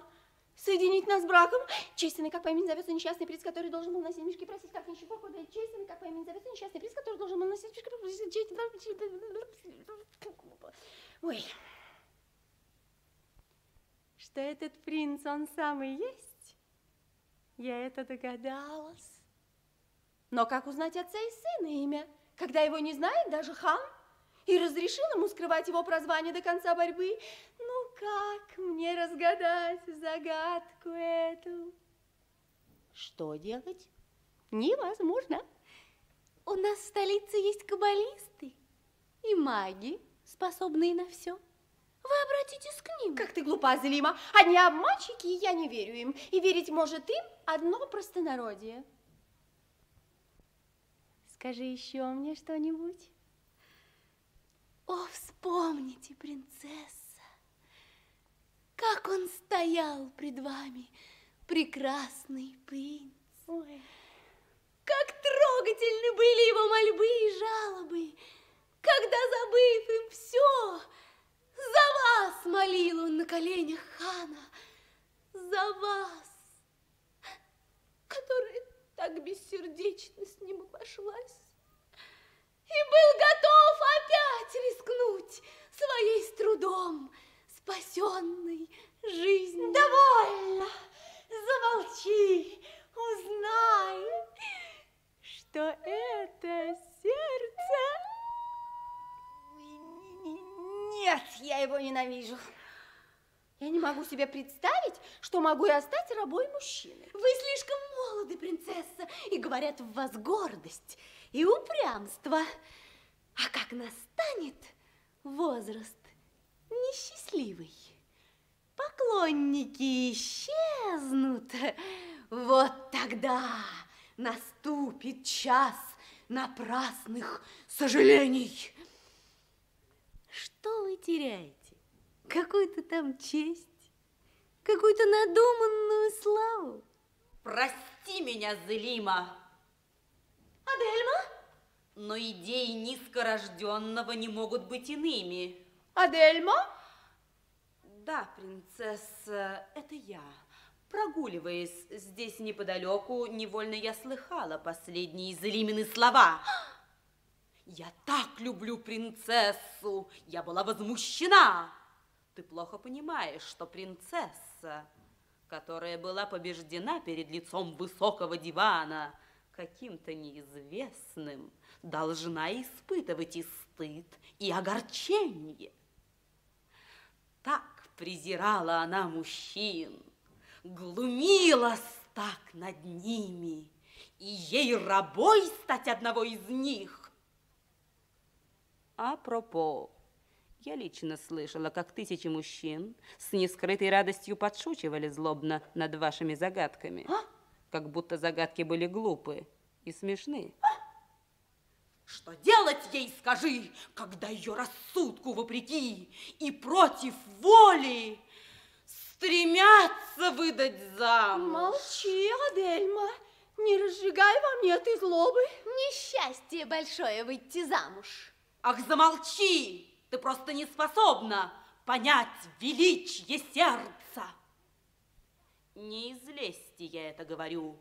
соединить нас браком. Честный, как по имени зовется несчастный принц, который должен был носить мешки, просить, как нищий кот, да честный, как по имени зовется несчастный принц, который должен был носить мешки, просить, Ой, что этот принц, он самый есть, я это догадалась. Но как узнать отца и сына имя, когда его не знает даже хан? И разрешил ему скрывать его прозвание до конца борьбы. Ну как мне разгадать загадку эту? Что делать? Невозможно. У нас в столице есть каббалисты и маги, способные на все. Вы обратитесь к ним. Как ты глупа, Зелима. Они обманщики, и я не верю им. И верить может им одно простонародье. Скажи еще мне что-нибудь. О, вспомните, принцесса, как он стоял пред вами, прекрасный принц. Ой. Как трогательны были его мольбы и жалобы, когда, забыв им все, за вас молил он на коленях хана, за вас, которая так бессердечно с ним обошлась и был готов опять рискнуть своей с трудом спасенной жизнью. Довольно! Замолчи! Узнай, что это сердце... Нет, я его ненавижу. Я не могу себе представить, что могу я стать рабой мужчины. Вы слишком молоды, принцесса, и говорят в вас гордость и упрямство. А как настанет возраст несчастливый, поклонники исчезнут, вот тогда наступит час напрасных сожалений. Что вы теряете? Какую-то там честь, какую-то надуманную славу. Прости меня, Зелима. Адельма? Но идеи низкорожденного не могут быть иными. Адельма? Да, принцесса, это я. Прогуливаясь здесь неподалеку, невольно я слыхала последние Зелимины слова. Я так люблю принцессу, я была возмущена. Ты плохо понимаешь, что принцесса, которая была побеждена перед лицом высокого дивана каким-то неизвестным, должна испытывать и стыд, и огорчение. Так презирала она мужчин, глумилась так над ними, и ей рабой стать одного из них. Апропо, я лично слышала, как тысячи мужчин с нескрытой радостью подшучивали злобно над вашими загадками. А? Как будто загадки были глупы и смешны. Что делать ей, скажи, когда ее рассудку вопреки и против воли стремятся выдать замуж? Молчи, Адельма, не разжигай во мне этой злобы. Несчастье большое выйти замуж. Ах, замолчи! Ты просто не способна понять величие сердца. Не из лести я это говорю,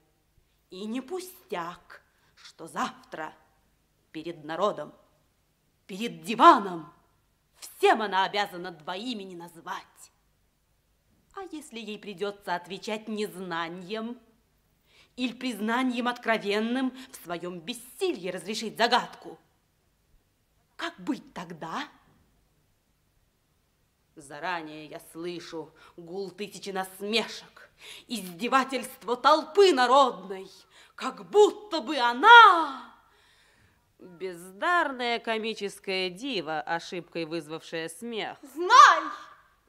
и не пустяк, что завтра перед народом, перед диваном всем она обязана два имени назвать. А если ей придется отвечать незнанием или признанием откровенным в своем бессилии разрешить загадку, как быть тогда? Заранее я слышу гул тысячи насмешек, издевательство толпы народной, как будто бы она бездарная комическая дива, ошибкой вызвавшая смех. Знай,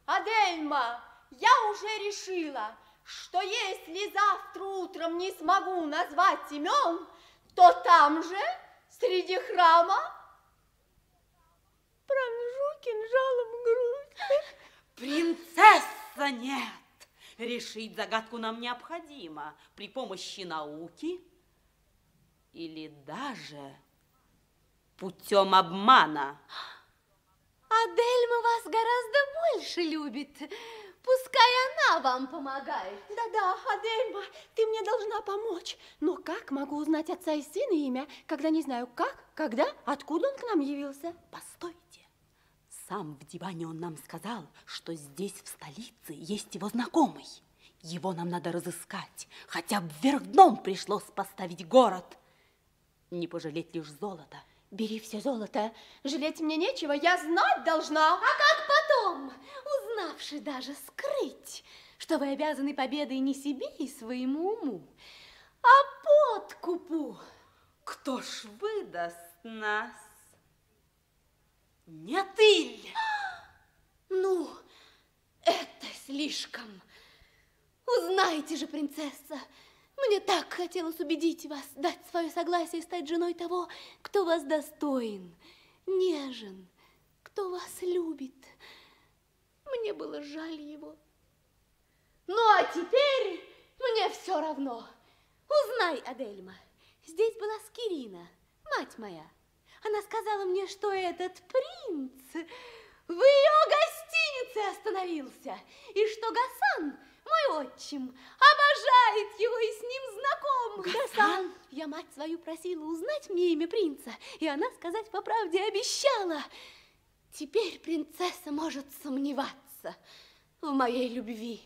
Адельма, я уже решила, что если завтра утром не смогу назвать имен, то там же, среди храма, пронжу кинжалом грудь. Принцесса нет! Решить загадку нам необходимо при помощи науки или даже путем обмана. Адельма вас гораздо больше любит. Пускай она вам помогает. Да-да, Адельма, ты мне должна помочь. Но как могу узнать отца и сына имя, когда не знаю как, когда, откуда он к нам явился? Постойте. Сам в диване он нам сказал, что здесь, в столице, есть его знакомый. Его нам надо разыскать, хотя бы вверх дном пришлось поставить город. Не пожалеть лишь золота. Бери все золото. Жалеть мне нечего, я знать должна. А как потом, узнавши даже скрыть, что вы обязаны победой не себе и своему уму, а подкупу? Кто ж выдаст нас? Не ты ли? Ну, это слишком. Узнайте же, принцесса, мне так хотелось убедить вас, дать свое согласие стать женой того, кто вас достоин, нежен, кто вас любит. Мне было жаль его. Ну, а теперь мне все равно. Узнай, Адельма, здесь была Скирина, мать моя. Она сказала мне, что этот принц в ее гостинице остановился, и что Гасан, мой отчим, обожает его и с ним знаком. Гасан? Я мать свою просила узнать мне имя принца, и она, сказать по правде, обещала. Теперь принцесса может сомневаться в моей любви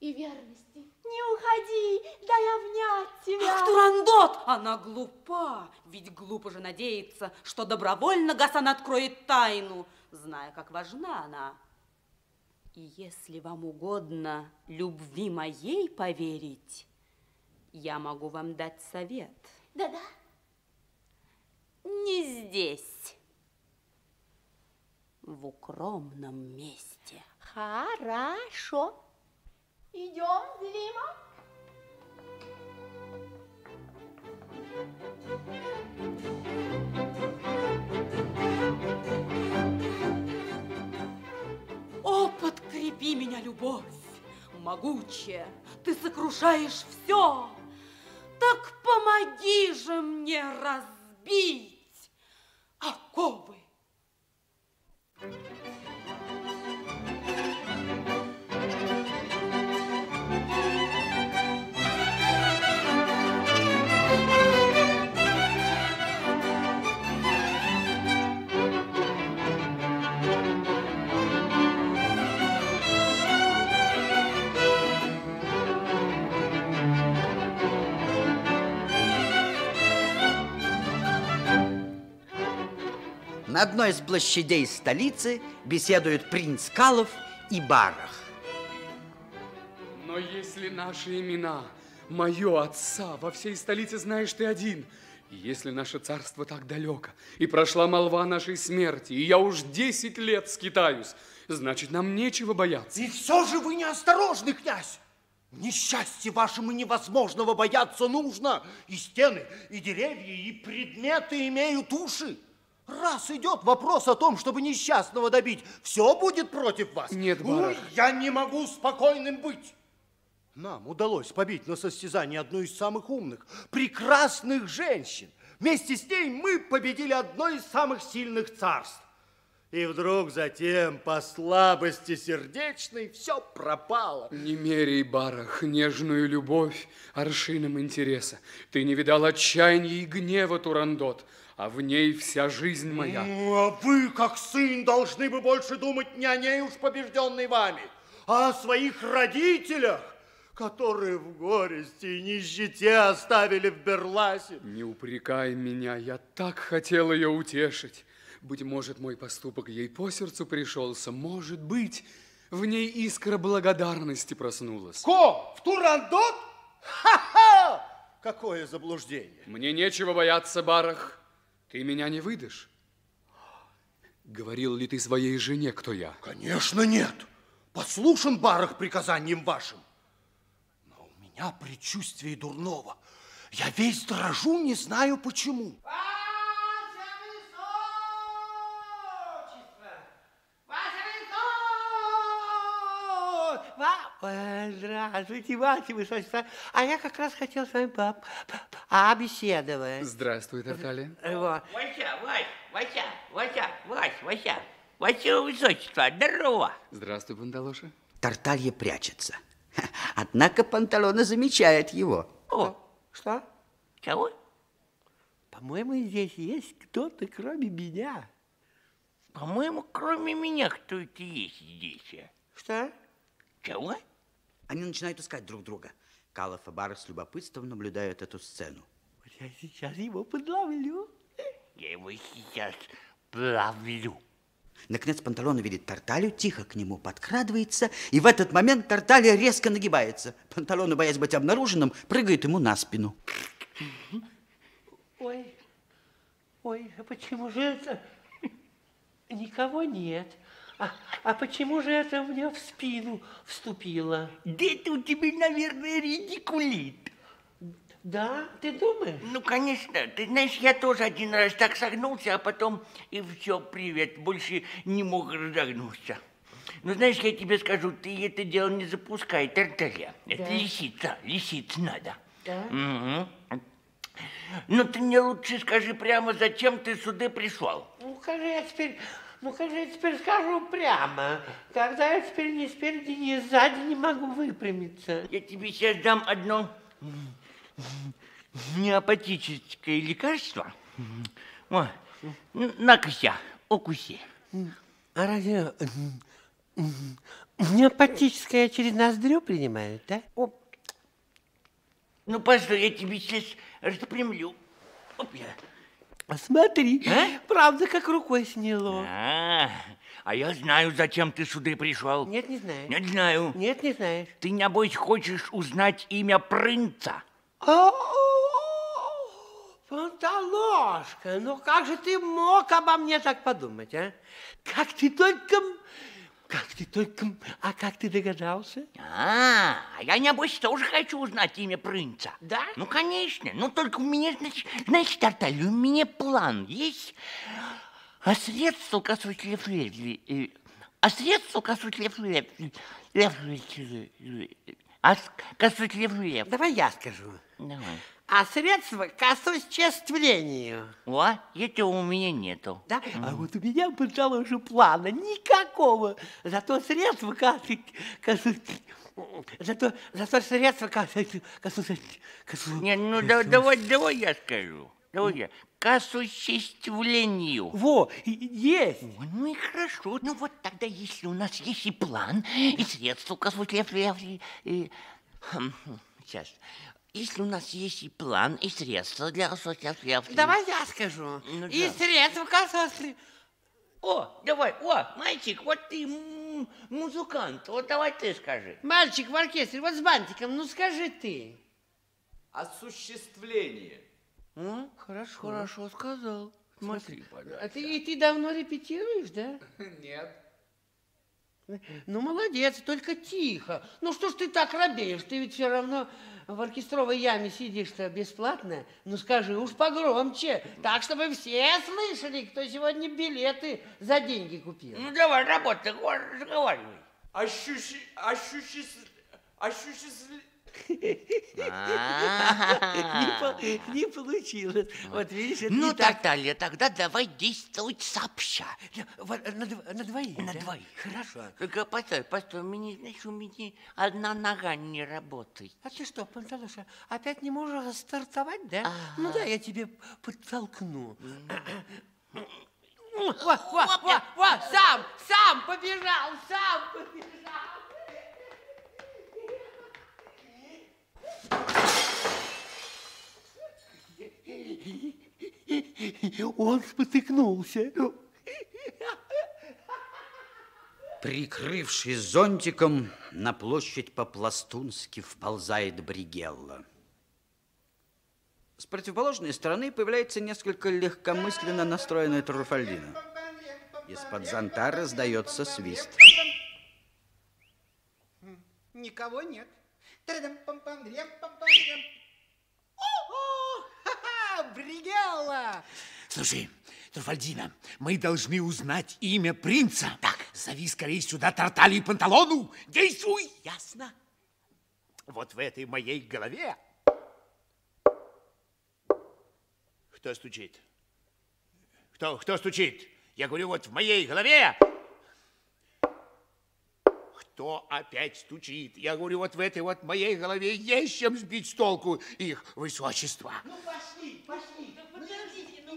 и верности. Не уходи, дай обнять тебя. Ах, Турандот! Она глупа, ведь глупо же надеяться, что добровольно Гасан откроет тайну, зная, как важна она. И если вам угодно любви моей поверить, я могу вам дать совет. Да-да. Не здесь, в укромном месте. Хорошо. Идем, Злима. О, подкрепи меня, любовь, могучая, ты сокрушаешь все. Так помоги же мне разбить оковы. На одной из площадей столицы беседуют принц Калов и Барах. Но если наши имена, мое отца, во всей столице знаешь ты один, и если наше царство так далеко, и прошла молва нашей смерти, и я уж 10 лет скитаюсь, значит, нам нечего бояться. И все же вы неосторожны, князь. Несчастье вашему невозможного бояться нужно. И стены, и деревья, и предметы имеют уши. Раз идет вопрос о том, чтобы несчастного добить, все будет против вас. Нет, барах. я не могу спокойным быть. Нам удалось побить на состязании одну из самых умных, прекрасных женщин. Вместе с ней мы победили одно из самых сильных царств. И вдруг затем, по слабости сердечной, все пропало. Не меряй, барах, нежную любовь аршином интереса. Ты не видал отчаяния и гнева, Турандот, а в ней вся жизнь моя. Ну, а вы, как сын, должны бы больше думать не о ней уж побежденной вами, а о своих родителях, которые в горести и нищете оставили в Берласе. Не упрекай меня, я так хотел ее утешить. Быть может, мой поступок ей по сердцу пришелся. Может быть, в ней искра благодарности проснулась. Ко, в Турандот? Ха-ха! Какое заблуждение. Мне нечего бояться, Барах. Ты меня не выдашь. Говорил ли ты своей жене, кто я? Конечно, нет. Послушан Барах приказанием вашим. Но у меня предчувствие дурного. Я весь дрожу, не знаю почему. Ва- Здравствуйте, ваше высочество. А я как раз хотел с вами по- побеседовать. Здравствуй, Тарталья. Вот. Вася, Вась, Вася, Вася, Вась, Вася. Ваше высочество, здорово. Здравствуй, Панталоша. Тарталья прячется. Однако Панталона замечает его. О, Что? чего? По-моему, здесь есть кто-то, кроме меня. По-моему, кроме меня кто это есть здесь. Что? Чего? Они начинают искать друг друга. Калов и Барах с любопытством наблюдают эту сцену. Я сейчас его подловлю. Я его сейчас плавлю. Наконец Панталон видит Тарталью, тихо к нему подкрадывается, и в этот момент Тарталья резко нагибается. Панталону, боясь быть обнаруженным, прыгает ему на спину. Ой, ой, а почему же это никого нет? А, а почему же это мне в спину вступило? Да это у тебя, наверное, редикулит. Да, ты думаешь? Ну, конечно. Ты знаешь, я тоже один раз так согнулся, а потом и все, привет, больше не мог разогнуться. Ну, знаешь, я тебе скажу, ты это дело не запускай, Тарталья. Это Да. лисица, лисица надо. Да? Мгм. Ну, ты мне лучше скажи прямо, зачем ты сюда пришел? Ну, кажи, я теперь, ну, кажи, я теперь скажу прямо. Когда я теперь ни спереди, ни сзади не могу выпрямиться. Я тебе сейчас дам одно неопатическое лекарство. О, на-ка, укуси. А разве неопатическое через ноздрю принимают, да? Оп. Ну, постой, я тебе сейчас распрямлю. Оп, я. А Смотри, А? правда, как рукой сняло. А, а я знаю, зачем ты сюда пришел. Нет, не знаешь. Нет, знаю. Нет, не знаешь. Ты, небось, хочешь узнать имя принца. О, Панталошка, ну как же ты мог обо мне так подумать, а? Как ты только... Как ты только... А как ты догадался? А, а я, небось, тоже хочу узнать имя принца. Да? Ну, конечно. Ну, только у меня, значит, знаешь, Тарталь, у меня план есть. А средства касаются лефлеви. А средства касаются лефлеви. А с- касаются лефлеви. Давай я скажу. Давай. А средства к осуществлению. О, этого у меня нету. Да? А вот у меня, пожалуй, плана никакого. Зато средства к к Зато, зато средства к к к Не, ну да, давай, давай я скажу. Давай я. К осуществлению. Во, есть. Ну и хорошо. Ну вот тогда, если у нас есть и план, и средства к осуществлению... и- хм, Сейчас. Если у нас есть и план, и средства для осуществления... Давай я скажу. Ну И да. средства к осу- О, давай, о, мальчик, вот ты музыкант, вот давай ты скажи. Мальчик в оркестре, вот с бантиком, ну скажи ты. Осуществление. О, хорошо, хорошо сказал. Смотри, А ты, и ты давно репетируешь, да? Нет. Ну, молодец, только тихо. Ну, что ж ты так робеешь? Ты ведь все равно в оркестровой яме сидишь-то бесплатно. Ну, скажи уж погромче, так, чтобы все слышали, кто сегодня билеты за деньги купил. Ну, давай, работай, разговаривай. Ощущи... Ощущи... Ощущи... Не, по- не получилось. Вот видишь, Ну, так. Тогда давай действовать сообща. Вот, На, дв- на двоих, На двоих. Хорошо. Только постой, постой, у меня, знаешь, у меня одна нога не работает. А ты что, Панталуша, опять не можешь стартовать, да? Ну да, я тебе подтолкну. Во, во, во, во, сам, сам побежал, сам побежал. Он спотыкнулся. Прикрывшись зонтиком, на площадь по-пластунски вползает Бригелла. С противоположной стороны появляется несколько легкомысленно настроенная Труфальдина. Из-под зонта раздается свист. Никого нет. Тредам-пам-пам-дрем-пам-пам-дрем. О-о! Ха-ха! Бригелла! Слушай, Труфальдина, мы должны узнать имя принца. Так. Зови скорее сюда Тарталью и Панталону. Действуй! Ясно? Вот в этой моей голове... Кто стучит? Кто, кто стучит? Я говорю, вот в моей голове... Кто опять стучит? Я говорю, вот в этой вот моей голове есть чем сбить с толку их высочество. Ну, пошли, пошли.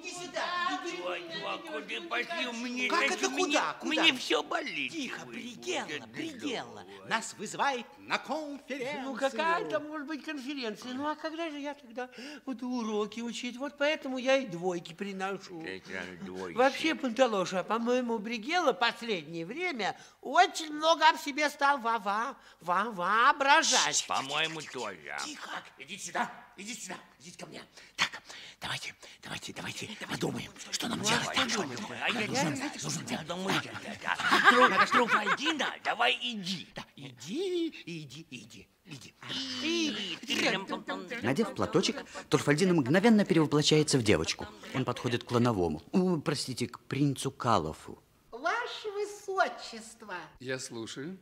Иди сюда. Иди. Ой, куда пошли? Меня, Как это куда? Куда? все болит. Тихо, будет Бригелла. Нас вызывает на конференцию. Ну, какая там может быть конференция? Ну, а когда же я тогда буду уроки учить? Вот поэтому я и двойки приношу. Вообще, Панталоша, по-моему, Бригелла последнее время очень много об себе стал ва-ва, ва воображать. По-моему, тоже. Тихо. Идите сюда, идите сюда, идите ко мне. Так, давайте, давайте, давайте подумаем, что нам делать. Так, что? А я Нужно- не нужно я думаю, Тру- Труфальдина, давай иди. Иди, иди, иди, иди. Надев платочек, Турфальдина мгновенно перевоплощается в девочку. Он подходит к Лановому, простите, к принцу Калофу. Ваше Высочество, Я слушаю.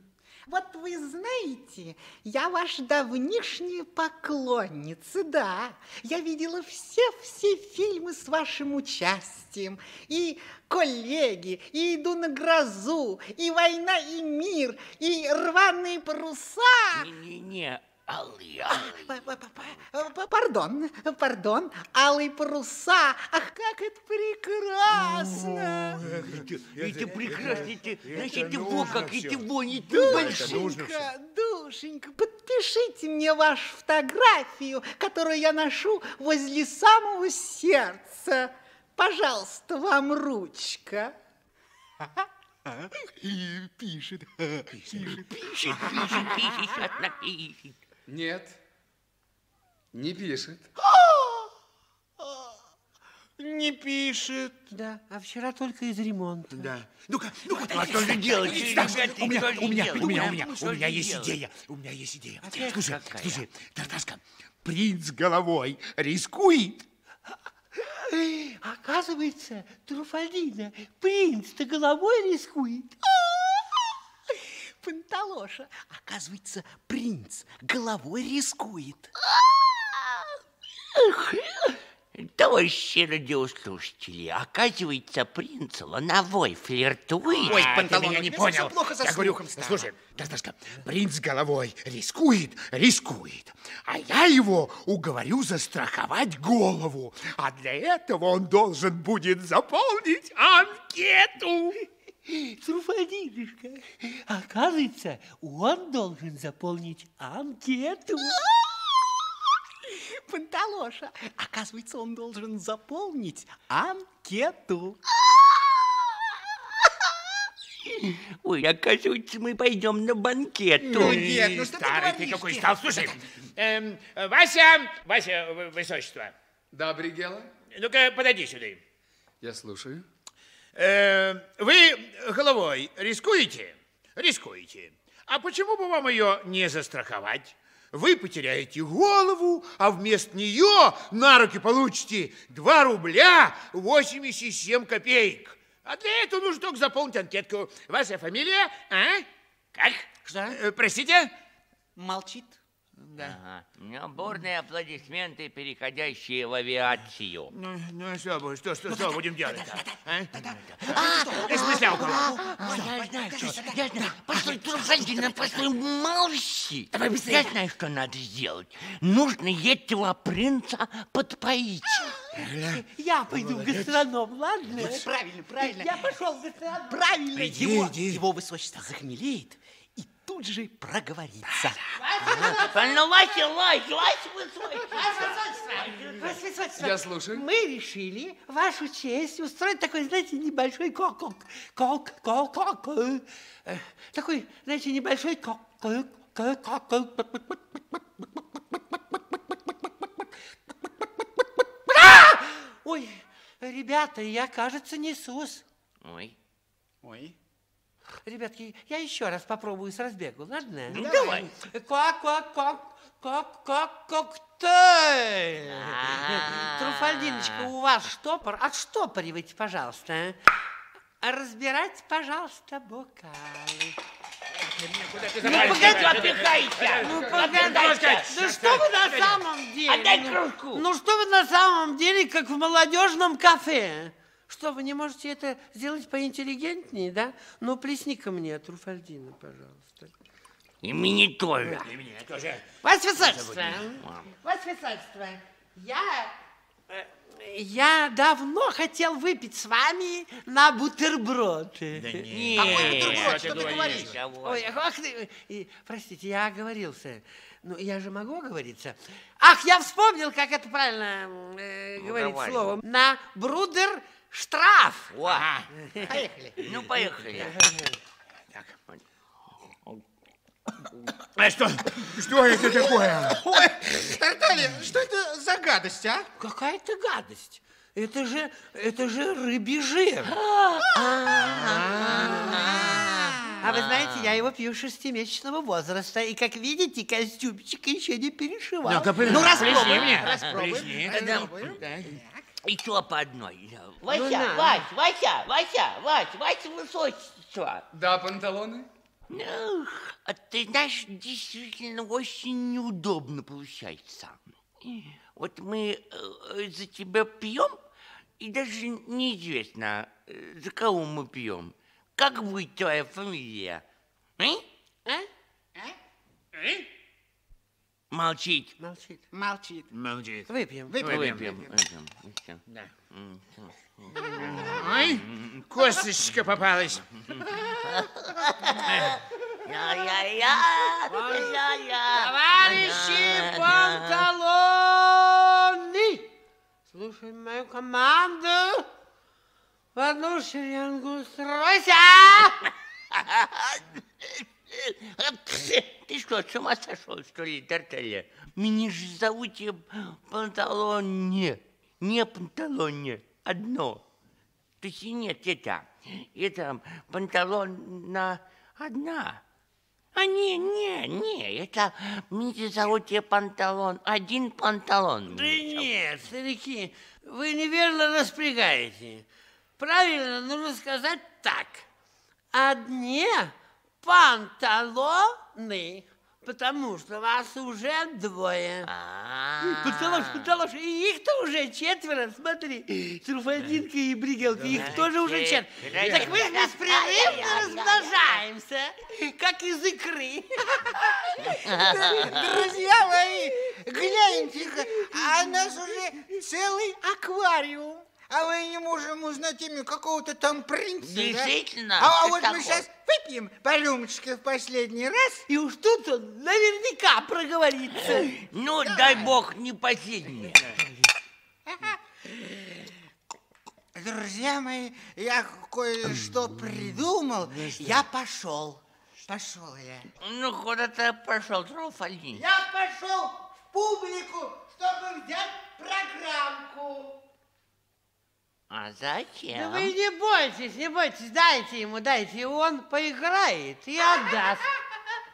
Вот вы знаете, я ваша давнишняя поклонница, да. Я видела все-все фильмы с вашим участием. И «Коллеги», и «Иду на грозу», и «Война и мир», и «Рваные паруса». Не-не-не, П- п- Пардон, пардон, алые паруса. Ах, как это прекрасно! Это прекрасно, это, значит, его как, это вонит Душенька, душенька, подпишите мне вашу фотографию, которую я ношу возле самого сердца. Пожалуйста, вам ручка. Пишет. Пишет, пишет, пишет, сейчас напишет. Нет, не пишет. Не пишет. Да, а вчера только из ремонта. Да. Ну-ка, ну-ка, А что же делать, у меня, у меня, у меня, у меня, у меня есть идея, у меня есть идея. Опять Слушай, слушай, Тартаска, принц головой рискует. Оказывается, Труфалина, принц-то головой рискует. Панталоша, оказывается, принц головой рискует. Товарищи радиослушатели, оказывается, принц Лановой флиртует. Ой, А, Панталон, меня не понял. плохо Я говорю, слушай, Тарташка, принц головой рискует, рискует, а я его уговорю застраховать голову, а для этого он должен будет заполнить анкету. Труфалинушка, оказывается, он должен заполнить анкету. Панталоша, оказывается, он должен заполнить анкету. Ой, оказывается, мы пойдем на банкет. Ну, дед, ну что ты Старый ты какой стал. Слушай, эм, Вася, Вася, высочество. Да, Бригела? Ну-ка, подойди сюда. Я слушаю. Э, вы головой рискуете? Рискуете. А почему бы вам ее не застраховать? Вы потеряете голову, а вместо нее на руки получите 2 рубля 87 копеек. А для этого нужно только заполнить анкетку. Ваша фамилия? А? Как? Что? простите? Молчит. Ага. Ну, бурные аплодисменты, переходящие в авиацию. Ну, ну что, что, что, что будем делать? А? А, Смыслялка. Я знаю, что, я знаю. Постой, Труфальдина, постой, молчи. Я знаю, что надо сделать. Нужно этого принца подпоить. Я пойду в гастроном, ладно? Правильно, правильно. Я пошел в гастроном. Правильно, его, его высочество захмелеет тут же проговорится. Ну, Вася, Вася, Вася, высочество. Ваше высочество, Я слушаю. Мы решили вашу честь устроить такой, знаете, небольшой кок кок кок кок такой, знаете, небольшой кок кок кок кок А! Ой, ребята, я, кажется, несусь. Ой. Ребятки, я еще раз попробую с разбегу, ладно? Ну, давай. Как, как, как, как, как, коктейль. Труфальдиночка, у вас штопор. Отштопоривайте, пожалуйста. Разбирать, пожалуйста, бокалы. Ну, погоди, Отдыхайте. Ну, Отдыхайте. погоди. Да что вы на самом деле? Отдай Ну, кружку. Ну, что вы на самом деле, как в молодежном кафе? Что, вы не можете это сделать поинтеллигентнее, да? Ну, плесни ко мне, Труфальдина, пожалуйста. И мне тоже. И мне тоже. Ваше высочество, ваше высочество, я, э, я давно хотел выпить с вами на бутерброд. Да нет. Какой бутерброд? Что Что ты говоришь? говоришь? Ой, ах ты, простите, я оговорился. Ну, я же могу оговориться. Ах, я вспомнил, как это правильно э, Ну, говорить давай. словом. На брудер штраф. О. Поехали. Ну, поехали. А что? Что это такое? Ой, Тарталья, что это за гадость, а? Какая-то гадость. Это же, это же рыбий жир. А вы знаете, я его пью с шестимесячного возраста. И, как видите, костюмчик еще не перешивал. Ну-ка, ну, распробуй. мне. Распробуй. Да. Еще по одной. Вася, Ну, на. Вась, Вася, Вася, Вась, Вася, высочество. Да, панталоны? Эх, а ты знаешь, действительно очень неудобно получается. Вот мы э, за тебя пьем, и даже неизвестно, э, за кого мы пьем. Как будет твоя фамилия? А? Молчить. Молчит. Молчит. Молчит. Выпьем. Выпьем. Выпьем. выпьем. Всё. Да. М, всё. Ой, косточка попалась. Я-я-я, я-я. Товарищи панталоны! Слушай мою команду. В одну шеренгу стройся! Ты что, с ума сошел, что ли, Тарталья? Меня же зовут я Панталоне. Не Панталоне, одно. То есть нет, это, это Панталон на одна. А не, не, не, это меня зовут я Панталон, один Панталон. Да нет, старики, вы неверно распрягаете. Правильно, нужно сказать так. Одни панталоны, потому что вас уже двое. Панталош, панталош, и их-то уже четверо, смотри. Труфальдинка и Бригелка, их тоже уже четверо. Так мы беспрерывно размножаемся, как из икры. Друзья мои, гляньте-ка, а у нас уже целый аквариум. А мы не можем узнать имя какого-то там принца, да? Действительно, А, а кто вот мы такой? сейчас выпьем по рюмочке в последний раз. И уж тут он наверняка проговорится. Ну, дай бог, не последний. друзья мои, я кое-что придумал. Я пошел. Пошел я. Ну, куда ты пошел, Труфальдин? Я пошел в публику, чтобы взять программку. А Да зачем? вы не бойтесь, не бойтесь, дайте ему, дайте, и он поиграет и отдаст.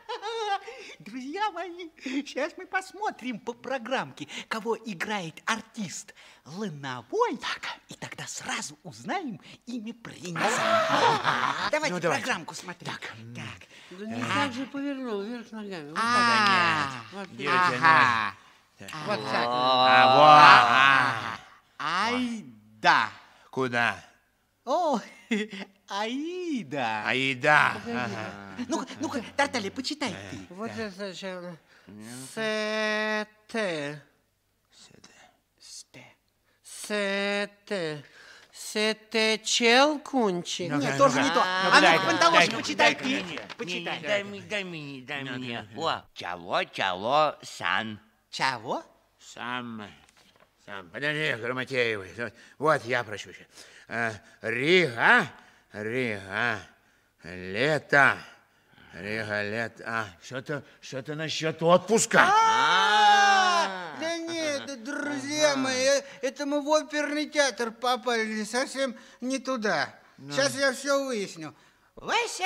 Друзья мои, сейчас мы посмотрим по программке, кого играет артист Лыновой. Так. И тогда сразу узнаем имя принца. Давайте Ну, давайте. программку смотреть. Так. Да не так же повернул, вверх ногами. Вот А, так. Вот так. Вот так. А, Ай, да. Куда? О, Аида. Аида. Ну-ка, ну-ка, Тарталья, почитай ты. Вот это сначала. Сете. Сете. Сете челкунчик. Ну-ка, Нет, тоже не то. А, А ну-ка, Панталош, дай-ка, почитай ты. Почитай. Дай мне, дай мне, дай мне. О, чего, чего, сан. Чего? Сам, сам, подожди, Грамотеевый. Вот я прощу. Э, Рига, Рига, лето, Рига, лето. А, что-то, что-то насчет отпуска. А, Да нет, друзья мои, это мы в оперный театр попали совсем не туда. Сейчас я все выясню. Вася,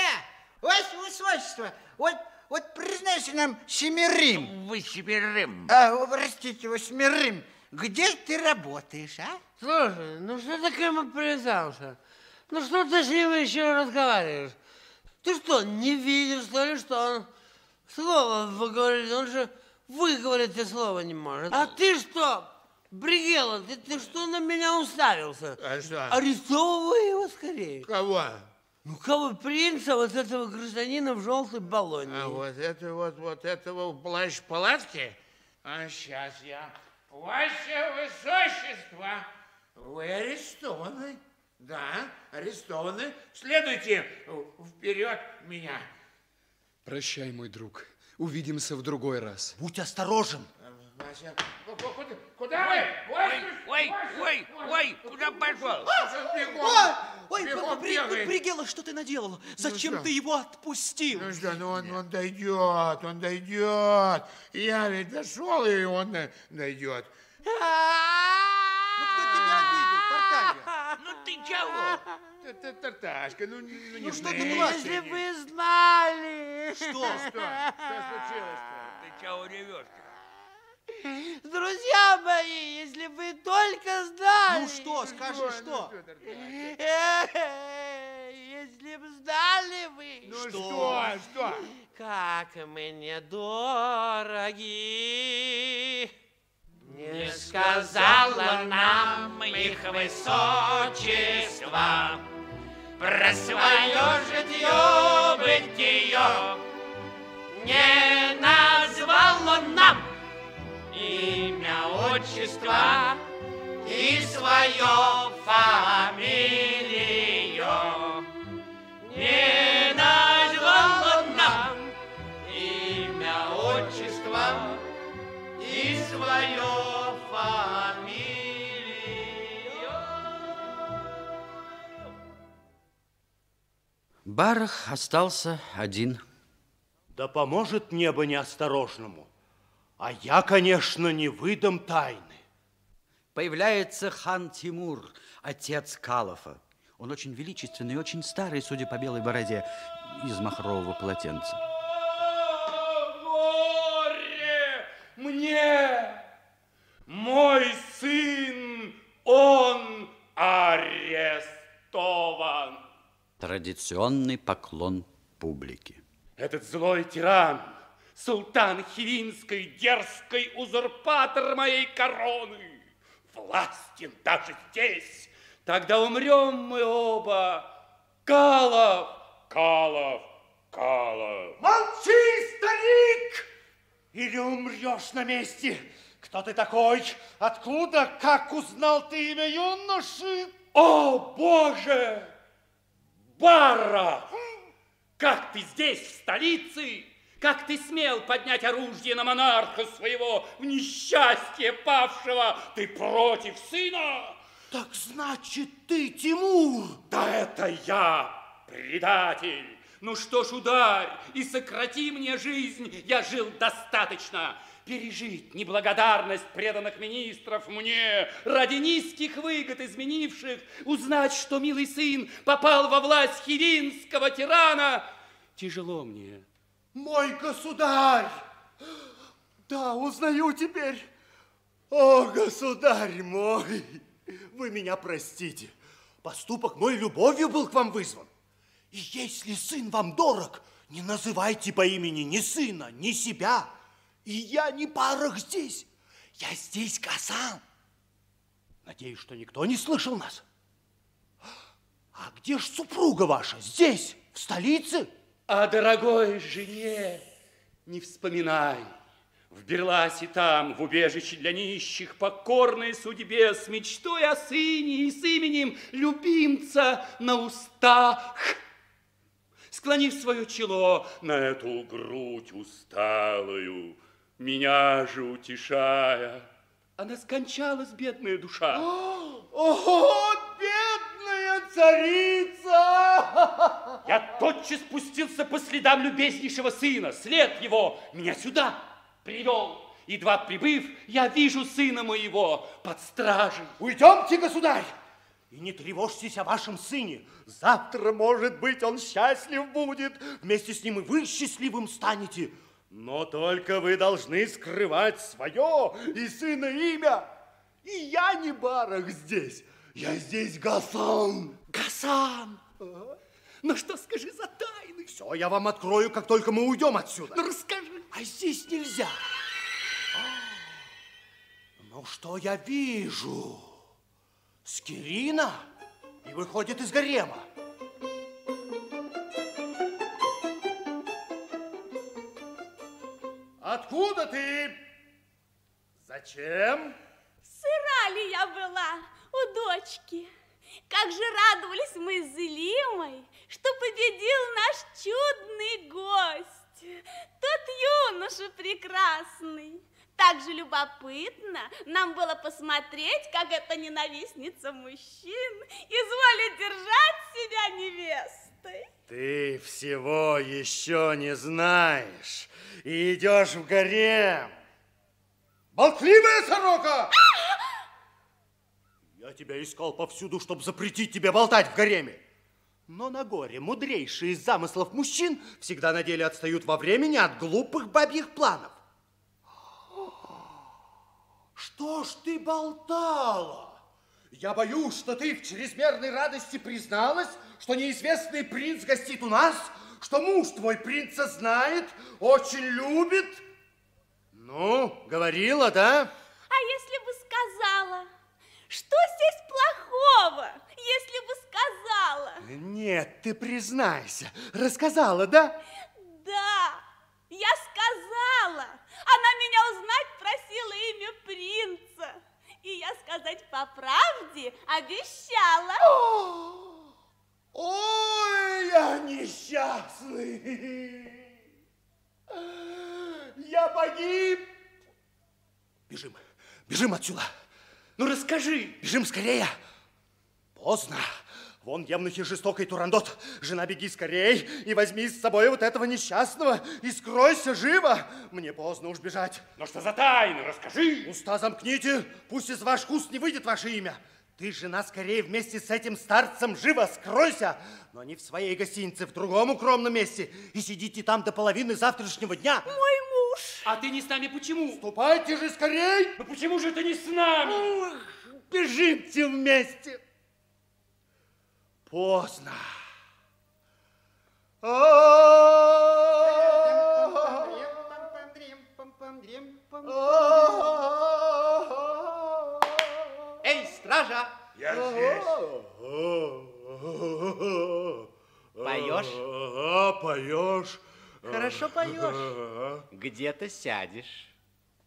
Вася, высочество, вот, вот признайся нам, семерым. Вы семерым. А, простите, восьмерым. Где ты работаешь, а? Слушай, ну что ты к нему привязался? Ну что ты с ним еще разговариваешь? Ты что, не видишь, что ли, что он слово выговорит? Он же выговорить и слова не может. А ты что, Бригела, ты, ты что на меня уставился? А что? Арестовывай его скорее. Кого? Ну, кого принца, вот этого гражданина в желтой баллоне. А вот это вот, вот этого плащ палатки? А сейчас я... Ваше Высочество, вы арестованы. Да, арестованы. Следуйте вперед меня. Прощай, мой друг. Увидимся в другой раз. Будь осторожен. Вася, Куда, куда вы? Ой, ой, ой, ой, куда пошел? Бегом, Ой, бегом бегает. Бригела, что ты наделал? Зачем что? ты его отпустил? Ну что, ну он, он дойдет, он дойдет. Я ведь дошел, и он э, дойдет. Ну, кто тебя обидел, Тарталья? Ну ты чего? Тарташка, ну, не- ну не Ну, что ты плачешь? Если бы знали. Что? Что? Что случилось-то? Ты чего ревешь? Друзья мои, если бы только знали. Ну что, скажи, что? Эх, Если бы знали вы, Ну что, что? как мне дороги. Не сказала нам их высочество про свое житье бытие. Не назвал он нам имя, отчество и свое фамилию. Не назвал он нам имя, отчество и свое фамилию. Барах остался один. Да поможет небо неосторожному. А я, конечно, не выдам тайны. Появляется хан Тимур, отец Калафа. Он очень величественный и очень старый, судя по белой бороде, из махрового полотенца. Горе мне! Мой сын, он арестован. Традиционный поклон публики. Этот злой тиран, султан Хивинской, дерзкий узурпатор моей короны, властен даже здесь. Тогда умрем мы оба. Калов, Калов, Калов. Молчи, старик! Или умрешь на месте. Кто ты такой? Откуда? Как узнал ты имя юноши? О, Боже! Барра! Как ты здесь, в столице? Как ты смел поднять оружие на монарха своего в несчастье павшего? Ты против сына? Так значит, ты Тимур? Да это я, предатель. Ну что ж, ударь и сократи мне жизнь. Я жил достаточно. Пережить неблагодарность преданных министров мне, ради низких выгод изменивших, узнать, что милый сын попал во власть хивинского тирана. Тяжело мне. Мой государь! Да, узнаю теперь. О, государь мой! Вы меня простите. Поступок мой любовью был к вам вызван. И если сын вам дорог, не называйте по имени ни сына, ни себя. И я не парах здесь. Я здесь Гасан. Надеюсь, что никто не слышал нас. А где ж супруга ваша? Здесь, в столице? О дорогой жене не вспоминай. В Берласе там, в убежище для нищих, покорной судьбе, с мечтой о сыне и с именем любимца на устах. Склонив свое чело на эту грудь усталую, меня же утешая, она скончалась, бедная душа. О, бедная царица! Я тотчас спустился по следам любезнейшего сына. След его меня сюда привел. Едва прибыв, я вижу сына моего под стражей. Уйдемте, государь! И не тревожьтесь о вашем сыне. Завтра, может быть, он счастлив будет. Вместе с ним и вы счастливым станете. Но только вы должны скрывать свое и сына имя. И я не барах здесь. Я здесь Гасан. Гасан! Ну что скажи за тайны? Все я вам открою, как только мы уйдем отсюда. Ну расскажи. А здесь нельзя. Ну что я вижу? Скирина и выходит из гарема. Откуда ты? Зачем? Сыра ли я была у дочки? Как же радовались мы с Зелимой, что победил наш чудный гость, тот юноша прекрасный. Так же любопытно нам было посмотреть, как эта ненавистница мужчин изволит держать себя невестой. Ты всего еще не знаешь и идешь в гарем. Болтливая сорока! Я тебя искал повсюду, чтобы запретить тебе болтать в гареме. Но на горе мудрейшие из замыслов мужчин всегда на деле отстают во времени от глупых бабьих планов. Что ж ты болтала? Я боюсь, что ты в чрезмерной радости призналась, что неизвестный принц гостит у нас, что муж твой принца знает, очень любит. Ну, говорила, да? А если что здесь плохого, если бы сказала? Нет, ты признайся, рассказала, да? Да, я сказала. Она меня узнать просила имя принца. И я сказать по правде обещала. Ой, я несчастный. Я погиб. Бежим, бежим отсюда. Ну, расскажи. Бежим скорее. Поздно. Вон евнухи жестокой Турандот. Жена, беги скорей и возьми с собой вот этого несчастного и скройся живо. Мне поздно уж бежать. Но что за тайны? Расскажи. Уста замкните, пусть из ваших уст не выйдет ваше имя. Ты, жена, скорее вместе с этим старцем живо скройся, но не в своей гостинице, в другом укромном месте. И сидите там до половины завтрашнего дня. Мой муж. А ты не с нами почему? Ступайте же скорей. Ну почему же ты не с нами? Ух, бежимте вместе. Поздно. Эй, стража! Я здесь. Поешь? Ага, поешь. Хорошо поешь. Где ты сядешь?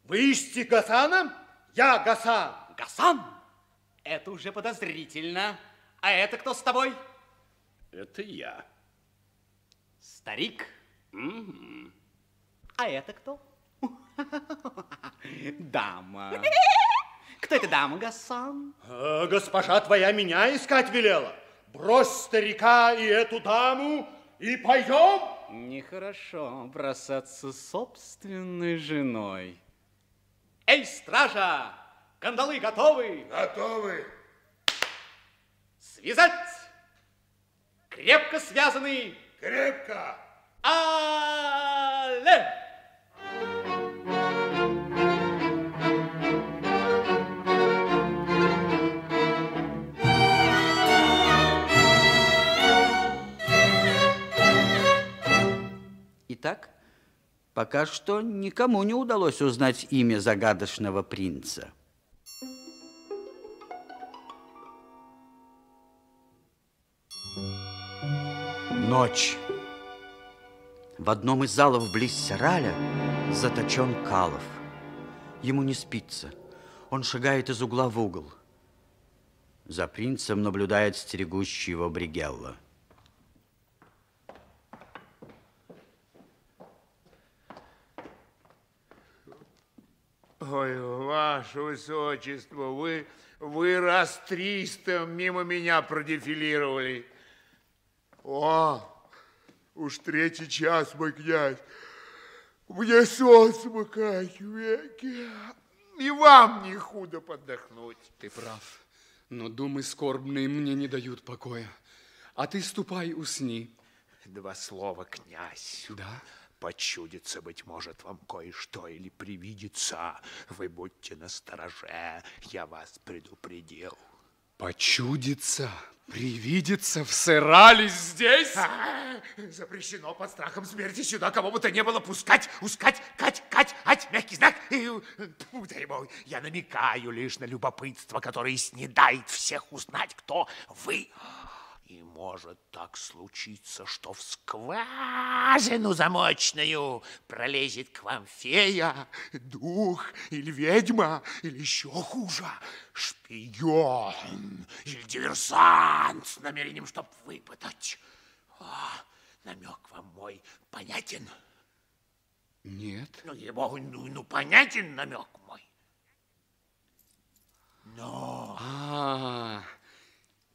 Вы ищете Гасана? Я Гасан. Гасан? Это уже подозрительно. А это кто с тобой? Это я. Старик? М-м. А это кто? Дама. Кто эта дама, Гасан? А, госпожа твоя меня искать велела. Брось старика и эту даму, и пойдем. Нехорошо бросаться собственной женой. Эй, стража! Кандалы готовы? Готовы. Связать! Крепко связаны. Крепко. Але! Итак, пока что никому не удалось узнать имя загадочного принца. Ночь. В одном из залов близ Сираля заточен Калов. Ему не спится. Он шагает из угла в угол. За принцем наблюдает стерегущий его Бригелла. Ой, ваше высочество, вы, вы раз триста мимо меня продефилировали. О, уж третий час, мой князь. Мне сон смыкает веки. И вам не худо подохнуть. Ты прав. Но думы скорбные мне не дают покоя. А ты ступай, усни. Два слова, князь. Да? Почудится, быть может, вам кое-что или привидится. Вы будьте настороже, я вас предупредил. Почудится, привидится, всырались здесь? А, запрещено под страхом смерти сюда кого бы то не было пускать, ускать, кать, кать, ать, мягкий знак. И, дай бог, я намекаю лишь на любопытство, которое снедает всех узнать, кто вы. И может так случиться, что в скважину замочную пролезет к вам фея, дух или ведьма, или еще хуже, шпион или диверсант с намерением, чтоб выпытать. О, намек вам мой понятен? Нет. Ну, ей-богу, ну, ну понятен намек мой. Но... А,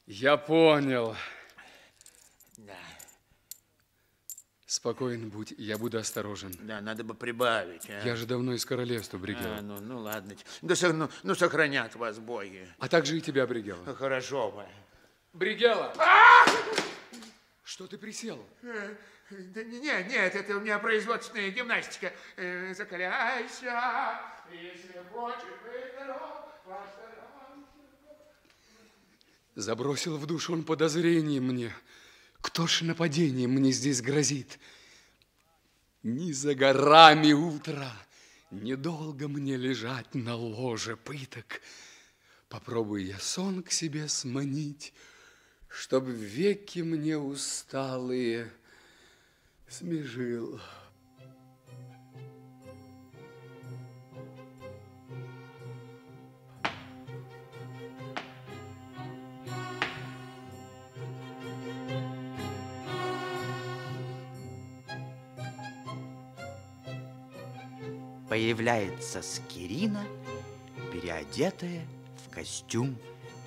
я понял. Да. Спокоен будь, я буду осторожен. Да, надо бы прибавить. А? Я же давно из королевства, Бригел. А, ну, ну ладно. Да, ну, ну, сохранят вас боги. А также и тебя, Бригела. Ну, Хорошо бы. Бригела! Что ты присел? Э, Да не- нет, нет, это у меня производственная гимнастика. Э, Закаляйся, если хочешь быть здоров. Забросил в душу он подозрение мне. Кто ж нападением мне здесь грозит? Не за горами утро, недолго мне лежать на ложе пыток. Попробую я сон к себе сманить, чтоб веки мне усталые смежил. Появляется Скирина, переодетая в костюм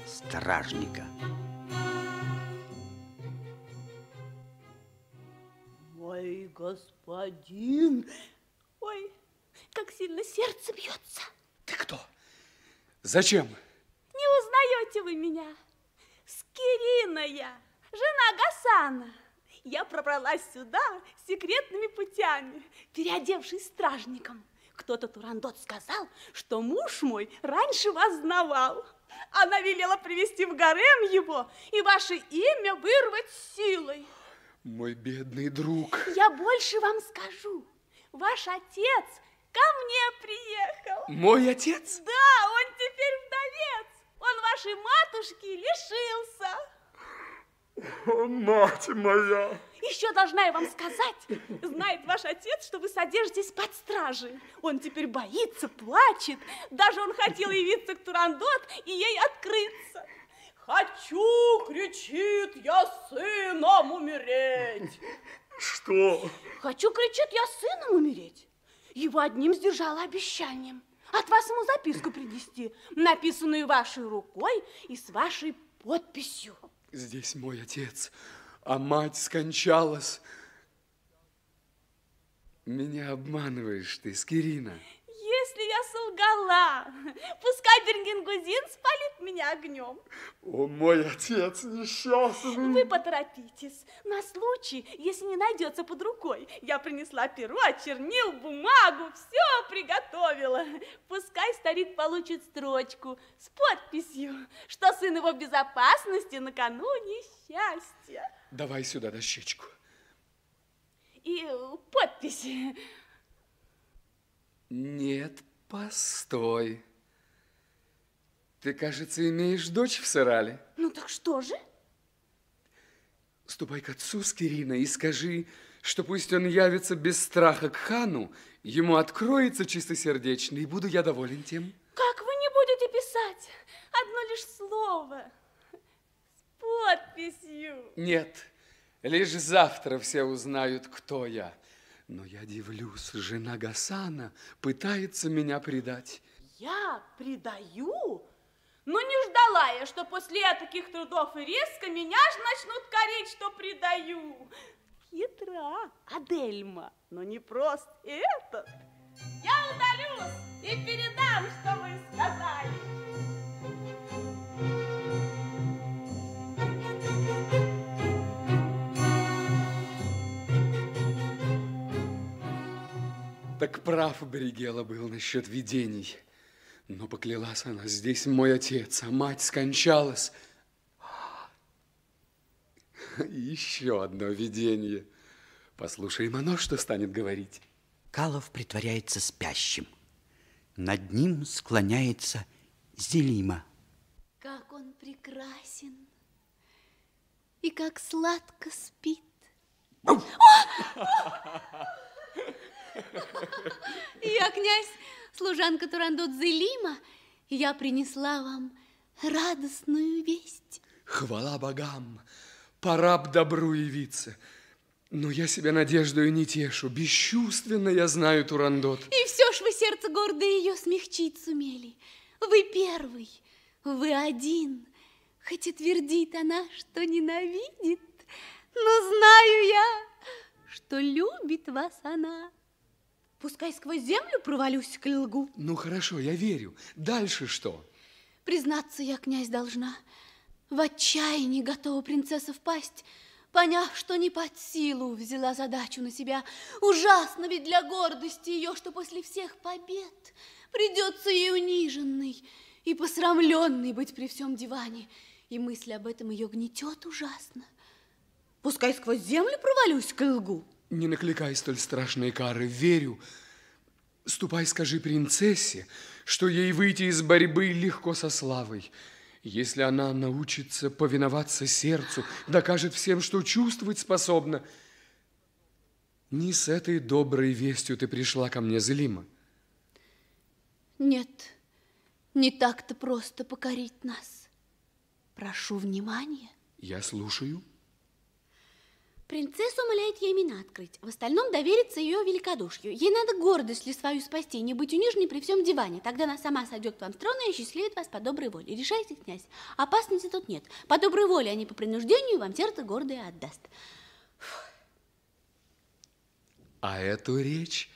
стражника. Мой господин, ой, как сильно сердце бьется. Ты кто? Зачем? Не узнаете вы меня? Скирина я, жена Гасана. Я пробралась сюда секретными путями, переодевшись стражником. Кто-то Турандот сказал, что муж мой раньше вас знавал. Она велела привести в гарем его и ваше имя вырвать силой. Мой бедный друг. Я больше вам скажу. Ваш отец ко мне приехал. Мой отец? Да, он теперь вдовец. Он вашей матушки лишился. О, мать моя! Еще должна я вам сказать, знает ваш отец, что вы содержитесь под стражей. Он теперь боится, плачет. Даже он хотел явиться к Турандот и ей открыться. Хочу, кричит, я сыном умереть. Что? Хочу, кричит, я сыном умереть. Его одним сдержала обещанием. от вас ему записку принести, написанную вашей рукой и с вашей подписью. Здесь мой отец, а мать скончалась. Меня обманываешь ты, Скирина. Если я солгала, пускай Бергенгузин спалит меня огнем. О, мой отец несчастный. Вы поторопитесь. На случай, если не найдется под рукой. Я принесла перо, чернил, бумагу, все приготовила. Пускай старик получит строчку с подписью, что сын его в безопасности накануне счастья. Давай сюда дощечку. И подпись. Нет, постой. Ты, кажется, имеешь дочь в Сарале. Ну так что же? Ступай к отцу Скирина и скажи, что пусть он явится без страха к хану, ему откроется чистосердечно, и буду я доволен тем. Как вы не будете писать? Одно лишь слово. С подписью. Нет, лишь завтра все узнают, кто я. Но я дивлюсь, жена Гасана пытается меня предать. Я предаю? Ну, не ждала я, что после таких трудов и резко меня ж начнут корить, что предаю. Хитра, Адельма, но не просто этот. Я удалюсь и передам, что вы сказали. Так прав Бригела был насчет видений. Но поклялась она, здесь мой отец, а мать скончалась. Еще одно видение. Послушаем оно, что станет говорить. Калов притворяется спящим. Над ним склоняется Зелима. Как он прекрасен и как сладко спит. Я, князь, служанка Турандот Зелима, я принесла вам радостную весть. Хвала богам, пора б добру явиться. Но я себя надеждою не тешу. Бесчувственно я знаю Турандот. И все ж вы сердце гордое ее смягчить сумели. Вы первый, вы один. Хоть и твердит она, что ненавидит, но знаю я, что любит вас она. Пускай сквозь землю провалюсь к лгу. Ну, хорошо, я верю. Дальше что? Признаться, я, князь, должна. В отчаянии готова принцесса впасть, поняв, что не под силу взяла задачу на себя. Ужасно ведь для гордости ее, что после всех побед придется ей униженной и посрамленной быть при всем диване. И мысль об этом ее гнетет ужасно. Пускай сквозь землю провалюсь к лгу. Не накликай столь страшные кары, верю. Ступай, скажи принцессе, что ей выйти из борьбы легко со славой. Если она научится повиноваться сердцу, докажет всем, что чувствовать способна. Не с этой доброй вестью ты пришла ко мне, Зелима. Нет, не так-то просто покорить нас. Прошу внимания. Я слушаю. Принцесса умоляет ей имена открыть. В остальном довериться ее великодушию. Ей надо гордость ли свою спасти, не быть униженной при всем диване. Тогда она сама сойдет к вам с трона и счастливит вас по доброй воле. Решайте, князь. Опасности тут нет. По доброй воле, а не по принуждению, вам сердце гордое отдаст. А эту речь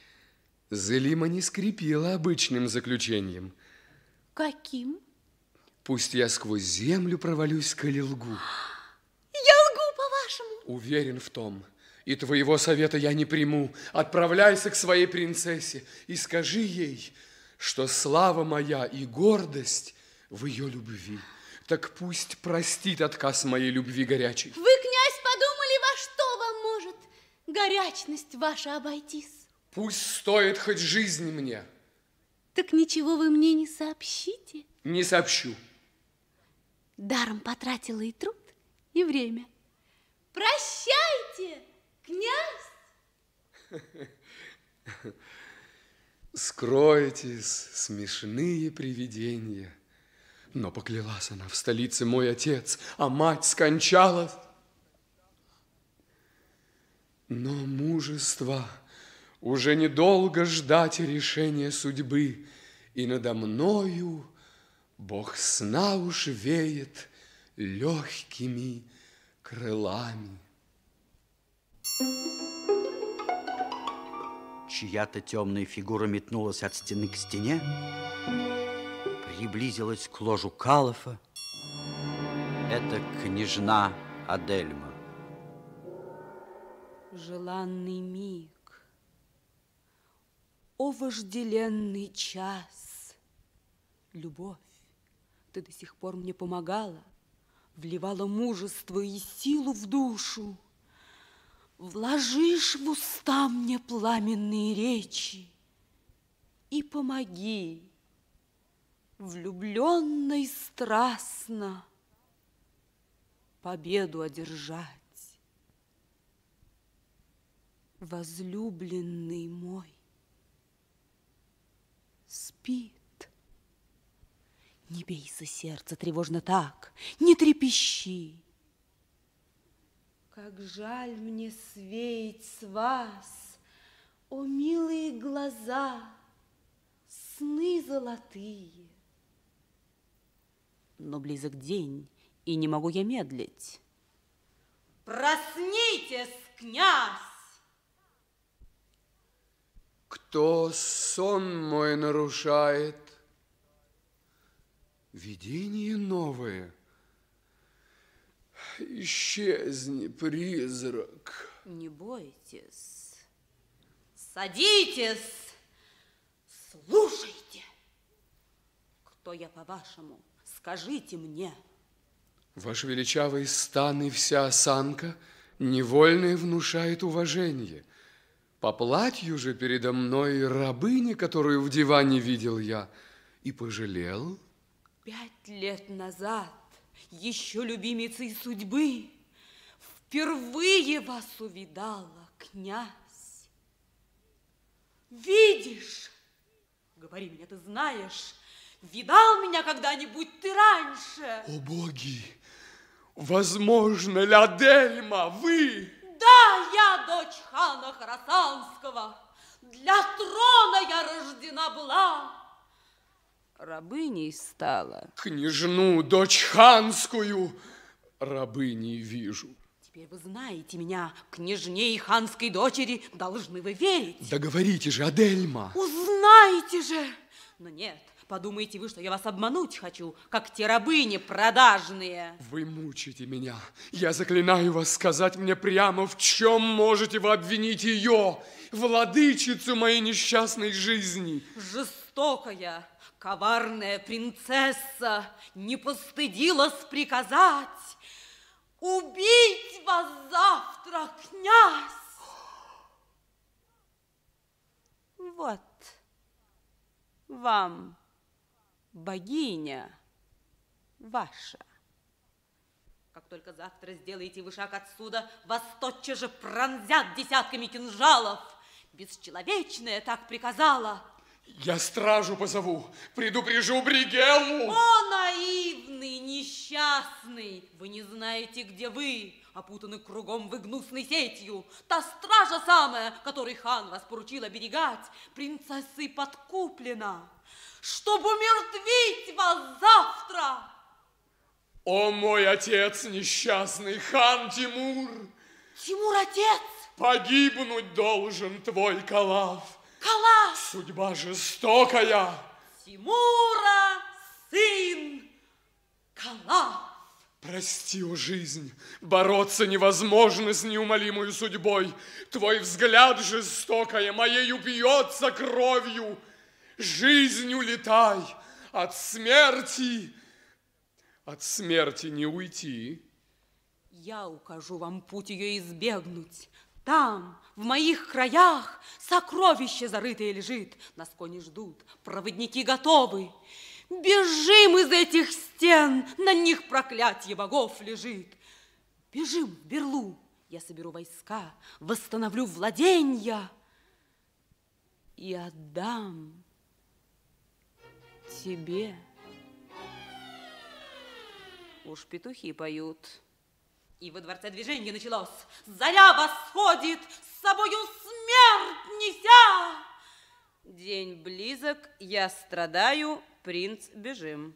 Зелима не скрепила обычным заключением. Каким? Пусть я сквозь землю провалюсь к лгу. Я по-вашему. Уверен в том. И твоего совета я не приму. Отправляйся к своей принцессе и скажи ей, что слава моя и гордость в ее любви. Так пусть простит отказ моей любви горячей. Вы, князь, подумали, во что вам может горячность ваша обойтись? Пусть стоит хоть жизнь мне. Так ничего вы мне не сообщите? Не сообщу. Даром потратила и труд, и время. Прощайте, князь! Скройтесь, смешные привидения. Но поклялась она в столице мой отец, а мать скончалась. Но мужество уже недолго ждать решения судьбы. и надо мною Бог сна уж веет легкими крылами. Чья-то темная фигура метнулась от стены к стене, приблизилась к ложу Калафа. Это княжна Адельма. Желанный миг, о вожделенный час, Любовь, ты до сих пор мне помогала, Вливала мужество и силу в душу, Вложишь в уста мне пламенные речи И помоги, влюбленной страстно, Победу одержать. Возлюбленный мой спит. Не бейся, сердце, тревожно так, не трепещи. Как жаль мне свеять с вас, о милые глаза, сны золотые. Но близок день, и не могу я медлить. Проснитесь, князь! Кто сон мой нарушает? Видение новое. Исчезни, призрак. Не бойтесь. Садитесь. Слушайте. Кто я, по-вашему? Скажите мне. Ваш величавый стан и вся осанка невольно внушает уважение. По платью же передо мной рабыни, которую в диване видел я, и пожалел. Пять лет назад, еще любимицей судьбы, впервые вас увидала, князь. Видишь, говори мне, ты знаешь, видал меня когда-нибудь ты раньше? О, боги! Возможно ли, Адельма, вы? Да, я дочь хана Харасанского. Для трона я рождена была. Рабыней стала. Княжну, дочь ханскую, рабыней вижу. Теперь вы знаете меня, княжне и ханской дочери, должны вы верить. Да говорите же, Адельма. Узнаете же. Но нет, Подумаете вы, что я вас обмануть хочу, как те рабыни продажные. Вы мучите меня. Я заклинаю вас сказать мне прямо, в чем можете вы обвинить ее, владычицу моей несчастной жизни. Жестокая, коварная принцесса не постыдилась приказать убить вас завтра, князь. Вот вам богиня ваша. Как только завтра сделаете вы шаг отсюда, вас тотчас же пронзят десятками кинжалов. Бесчеловечная так приказала. Я стражу позову, предупрежу Бригеллу. О, наивный, несчастный! Вы не знаете, где вы, опутаны кругом вы гнусной сетью. Та стража самая, которой хан вас поручил оберегать, принцессой подкуплена чтобы умертвить вас завтра. О, мой отец несчастный, хан Тимур! Тимур отец? Погибнуть должен твой Калав. Калав! Судьба жестокая. Тимура сын Калав. Прости, о жизнь, бороться невозможно с неумолимой судьбой. Твой взгляд жестокая моею пьется кровью. Жизнь улетай, от смерти, от смерти не уйти. Я укажу вам путь ее избегнуть. Там, в моих краях, сокровище зарытое лежит. Нас кони ждут, проводники готовы. Бежим из этих стен, на них проклятие богов лежит. Бежим в Берлу, я соберу войска, восстановлю владенья и отдам тебе. Уж петухи поют. И во дворце движение началось. Заря восходит, с собою смерть неся. День близок, я страдаю, принц бежим.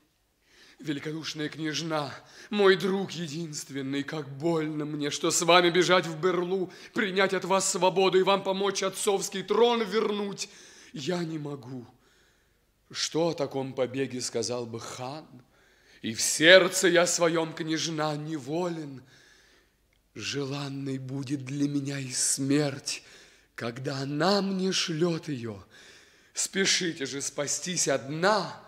Великодушная княжна, мой друг единственный, как больно мне, что с вами бежать в Берлу, принять от вас свободу и вам помочь отцовский трон вернуть. Я не могу. Что о таком побеге сказал бы хан? И в сердце я своем, княжна, неволен. Желанной будет для меня и смерть, когда она мне шлет ее. Спешите же спастись одна,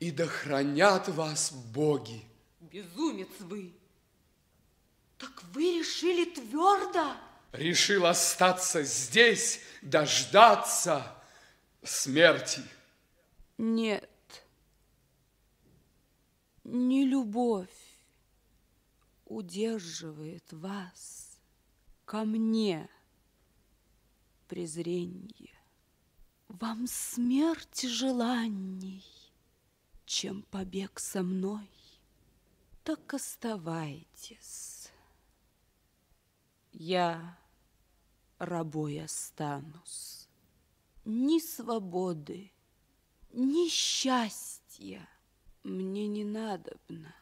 и да хранят вас боги. Безумец вы! Так вы решили твердо? Решил остаться здесь, дождаться смерти. Нет, не любовь удерживает вас ко мне, презренье. Вам смерть желанней, чем побег со мной. Так оставайтесь. Я рабой останусь. Ни свободы, ни счастья мне не надобно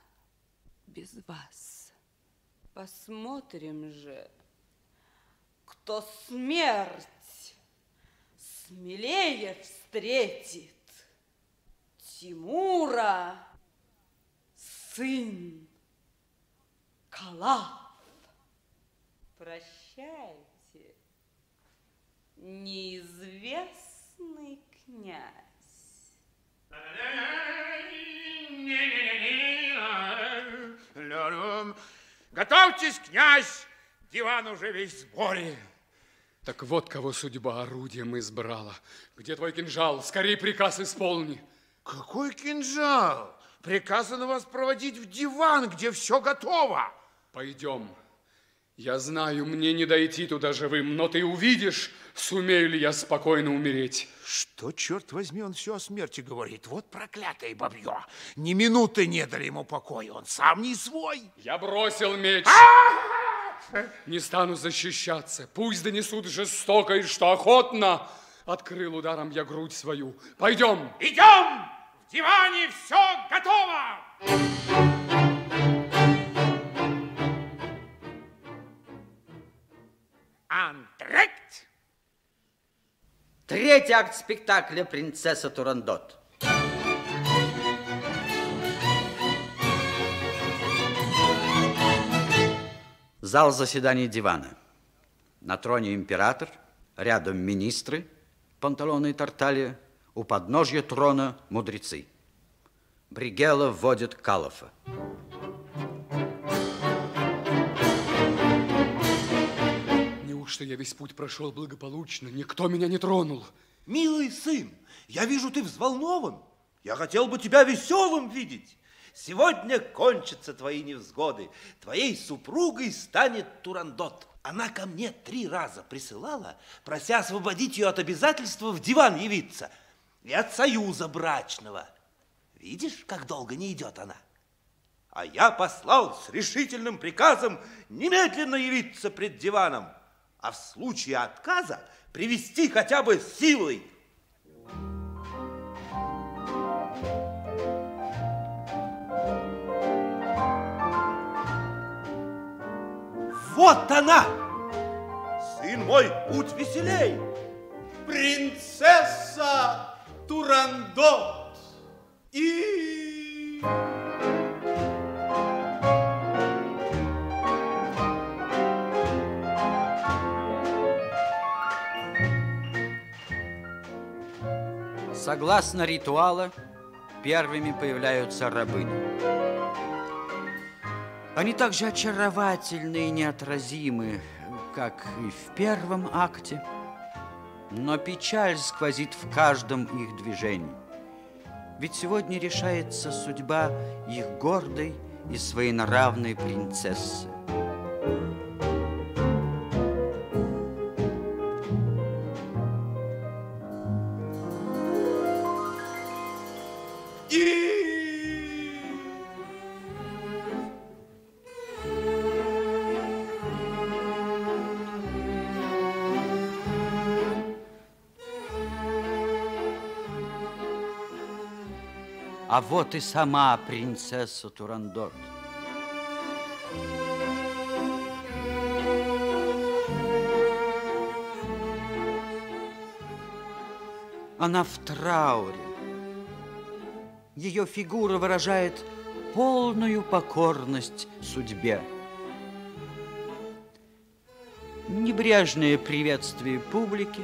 без вас. Посмотрим же, кто смерть смелее встретит. Тимура, сын Калав. Прощайте, неизвестный князь. Готовьтесь, князь, диван уже весь в сборе. Так вот кого судьба орудием избрала. Где твой кинжал? Скорей приказ исполни. Какой кинжал? Приказано вас проводить в диван, где все готово. Пойдем. Я знаю, мне не дойти туда живым, но ты увидишь, сумею ли я спокойно умереть. Что, черт возьми, он все о смерти говорит? Вот проклятое бабье. Ни минуты не дали ему покоя, он сам не свой. Я бросил меч. Не стану защищаться. Пусть донесут жестоко и что охотно. Открыл ударом я грудь свою. Пойдем. Идем! В диване все готово! Антрект! Третий акт спектакля «Принцесса Турандот». Зал заседаний дивана. На троне император, рядом министры, панталоны и тарталья, у подножья трона мудрецы. Бригела вводит Калофа. Неужто я весь путь прошел благополучно? Никто меня не тронул. Милый сын, я вижу, ты взволнован. Я хотел бы тебя веселым видеть. Сегодня кончатся твои невзгоды. Твоей супругой станет Турандот. Она ко мне три раза присылала, прося освободить ее от обязательства в диван явиться и от союза брачного. Видишь, как долго не идет она? А я послал с решительным приказом немедленно явиться пред диваном, а в случае отказа привести хотя бы силой. Вот она! Сын мой, будь веселей! Принцесса Турандот и... Согласно ритуала, первыми появляются рабыни. Они так же очаровательны и неотразимы, как и в первом акте, но печаль сквозит в каждом их движении. Ведь сегодня решается судьба их гордой и своенравной принцессы. А вот и сама принцесса Турандот. Она в трауре. Ее фигура выражает полную покорность судьбе. Небрежное приветствие публики,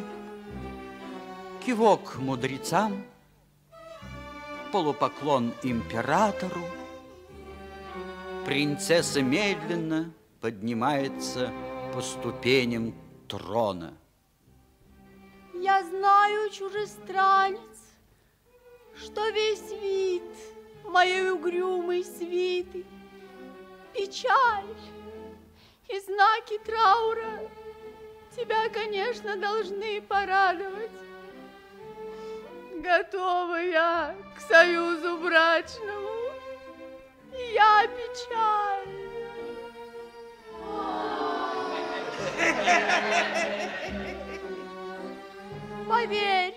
кивок мудрецам, полупоклон императору. Принцесса медленно поднимается по ступеням трона. Я знаю, чужестранец, что весь вид моей угрюмой свиты печаль и знаки траура тебя, конечно, должны порадовать. Готова я к союзу брачному, я печаль. Поверь,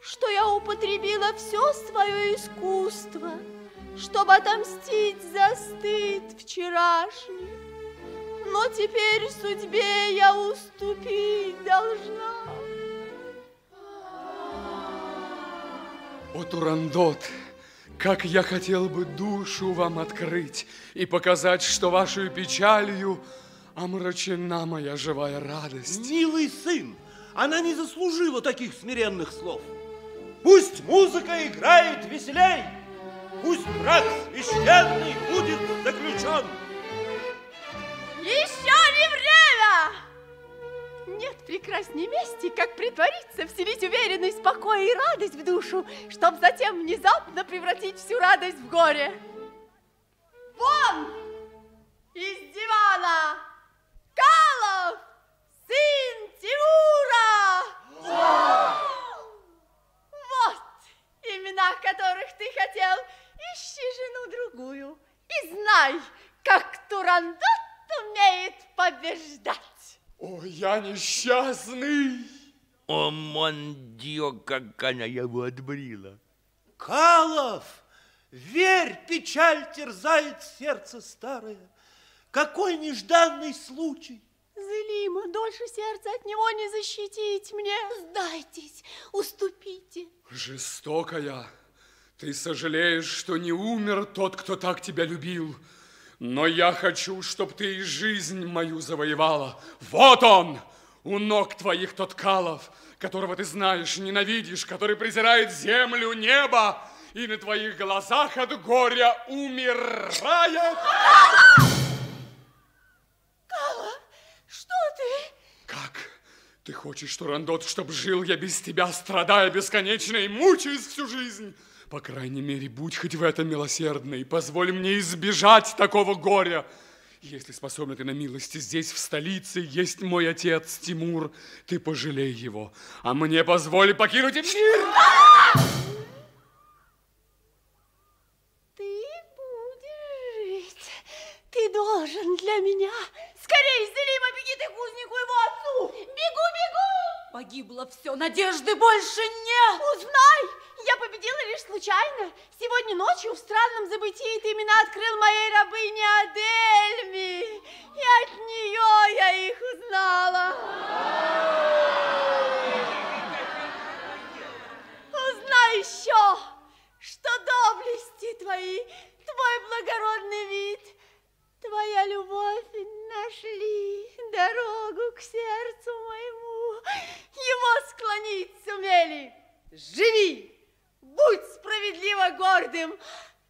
что я употребила все свое искусство, чтобы отомстить за стыд вчерашний. Но теперь судьбе я уступить должна. О, Турандот, как я хотел бы душу вам открыть и показать, что вашей печалью омрачена моя живая радость. Милый сын, она не заслужила таких смиренных слов. Пусть музыка играет веселей, пусть брак священный будет заключен. Еще не время! Нет прекрасней мести, как притвориться, вселить уверенность, покой и радость в душу, чтобы затем внезапно превратить всю радость в горе. Вон! Из дивана! Калов! Сын Тимура! Вот имена, которых ты хотел. Ищи жену другую и знай, как Турандот умеет побеждать. О, я несчастный! О, мондио, как она его отбрила. Калов, верь, печаль терзает сердце старое. Какой нежданный случай. Зелима, дольше сердца от него не защитить мне. Сдайтесь, уступите. Жестокая, ты сожалеешь, что не умер тот, кто так тебя любил. Но я хочу, чтобы ты и жизнь мою завоевала. Вот он, у ног твоих тот Калов, которого ты знаешь, ненавидишь, который презирает землю, небо, и на твоих глазах от горя умирает. Кала, что ты? Как? Ты хочешь, Турандот, чтобы жил я без тебя, страдая бесконечно и мучаясь всю жизнь? По крайней мере, будь хоть в этом милосердной, и позволь мне избежать такого горя. Если способна ты на милости здесь, в столице, есть мой отец Тимур, ты пожалей его, а мне позволь покинуть мир. Ты будешь жить. Ты должен для меня. Скорей, Зелима, беги ты кузнику его отцу. Бегу, бегу. Погибло все, надежды больше нет. Узнай, я победила лишь случайно. Сегодня ночью в странном забытии ты имена открыл моей рабыне Адельми. И от нее я их узнала. Узнай еще, что доблести твои, твой благородный вид, твоя любовь нашли дорогу к сердцу моему. Его склонить сумели. Живи, будь справедливо гордым.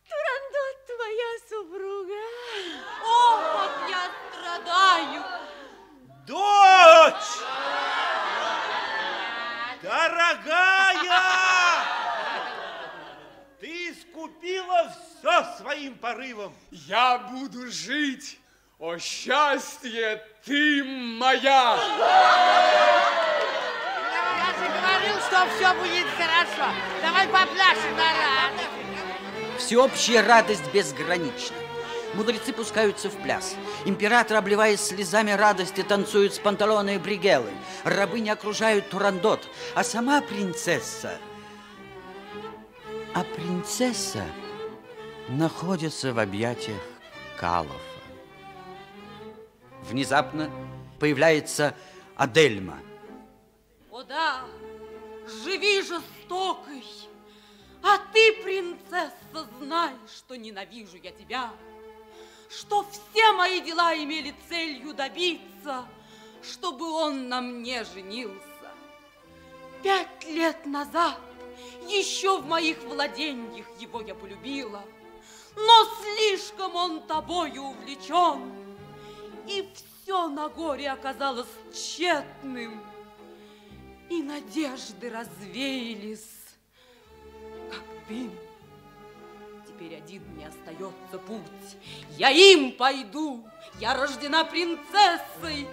Турандот твоя супруга. О, как я страдаю. Дочь! Дорогая! Ты искупила все своим порывом. Я буду жить. О, счастье, ты моя! Что все будет хорошо. Давай попляшем на радость. Всеобщая радость безгранична. Мудрецы пускаются в пляс. Император, обливаясь слезами радости, танцует с панталоны и бригелы. Рабыни окружают Турандот, а сама принцесса А принцесса находится в объятиях Калофа. Внезапно появляется Адельма. О да, живи жестокой, а ты, принцесса, знай, что ненавижу я тебя, что все мои дела имели целью добиться, чтобы он на мне женился. Пять лет назад еще в моих владениях его я полюбила, но слишком он тобою увлечен, и все на горе оказалось тщетным, и надежды развеялись, как дым. Теперь один мне остается путь. Я им пойду. Я рождена принцессой.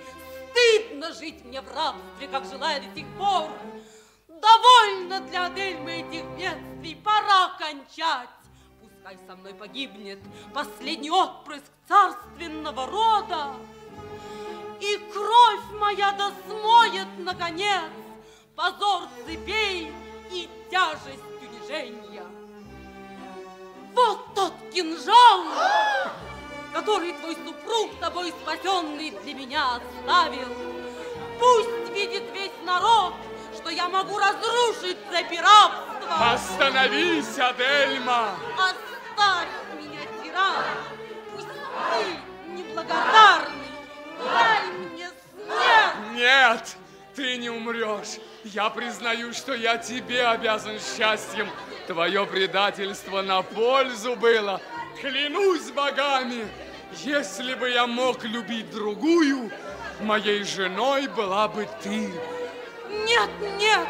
Стыдно жить мне в рабстве, как жила я до сих пор. Довольно для Адельмы этих бедствий. Пора кончать. Пускай со мной погибнет последний отпрыск царственного рода. И кровь моя досмоет, наконец, позор цепей и тяжесть унижения. Вот тот кинжал, который твой супруг, тобой спасенный, для меня оставил. Пусть видит весь народ, что я могу разрушить цепи рабства. Остановись, Адельма! Оставь меня, тиран! Пусть ты неблагодарный, дай мне смерть! Нет, ты не умрешь. Я признаю, что я тебе обязан счастьем. Твое предательство на пользу было. Клянусь богами, если бы я мог любить другую, моей женой была бы ты. Нет, нет,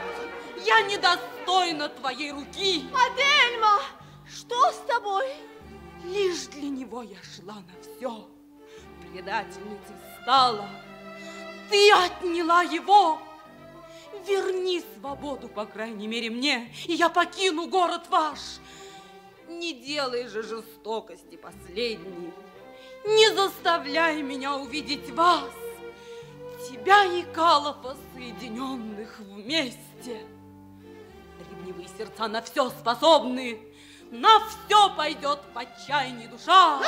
я недостойна твоей руки. Адельма, что с тобой? Лишь для него я шла на все. Предательницей стала. Ты отняла его. Верни свободу, по крайней мере, мне, и я покину город ваш. Не делай же жестокости последней. Не заставляй меня увидеть вас, тебя и Калофа, соединенных вместе. Ревнивые сердца на все способны, на все пойдет в отчаянии душа.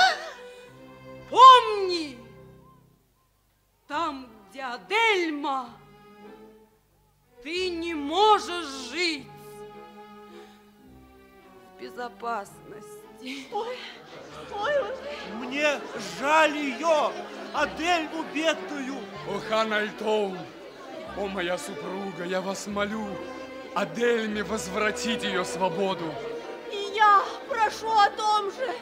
Помни, там, где Адельма, ты не можешь жить в безопасности. Ой, ой, Мне жаль ее, Адельму бедную. О, хан Альтоун, о, моя супруга, я вас молю, Адельме возвратить ее свободу. И я прошу о том же.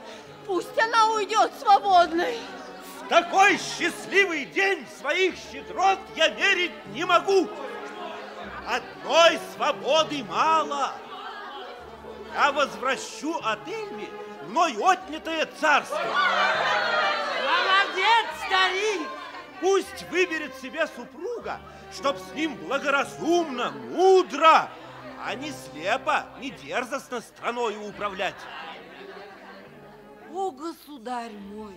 Пусть она уйдет свободной. В такой счастливый день своих щедрот я мерить не могу. Одной свободы мало. Я возвращу Адельме мной отнятое царство. Молодец, старик! Пусть выберет себе супруга, чтоб с ним благоразумно, мудро, а не слепо, не дерзостно страною управлять. О, государь мой,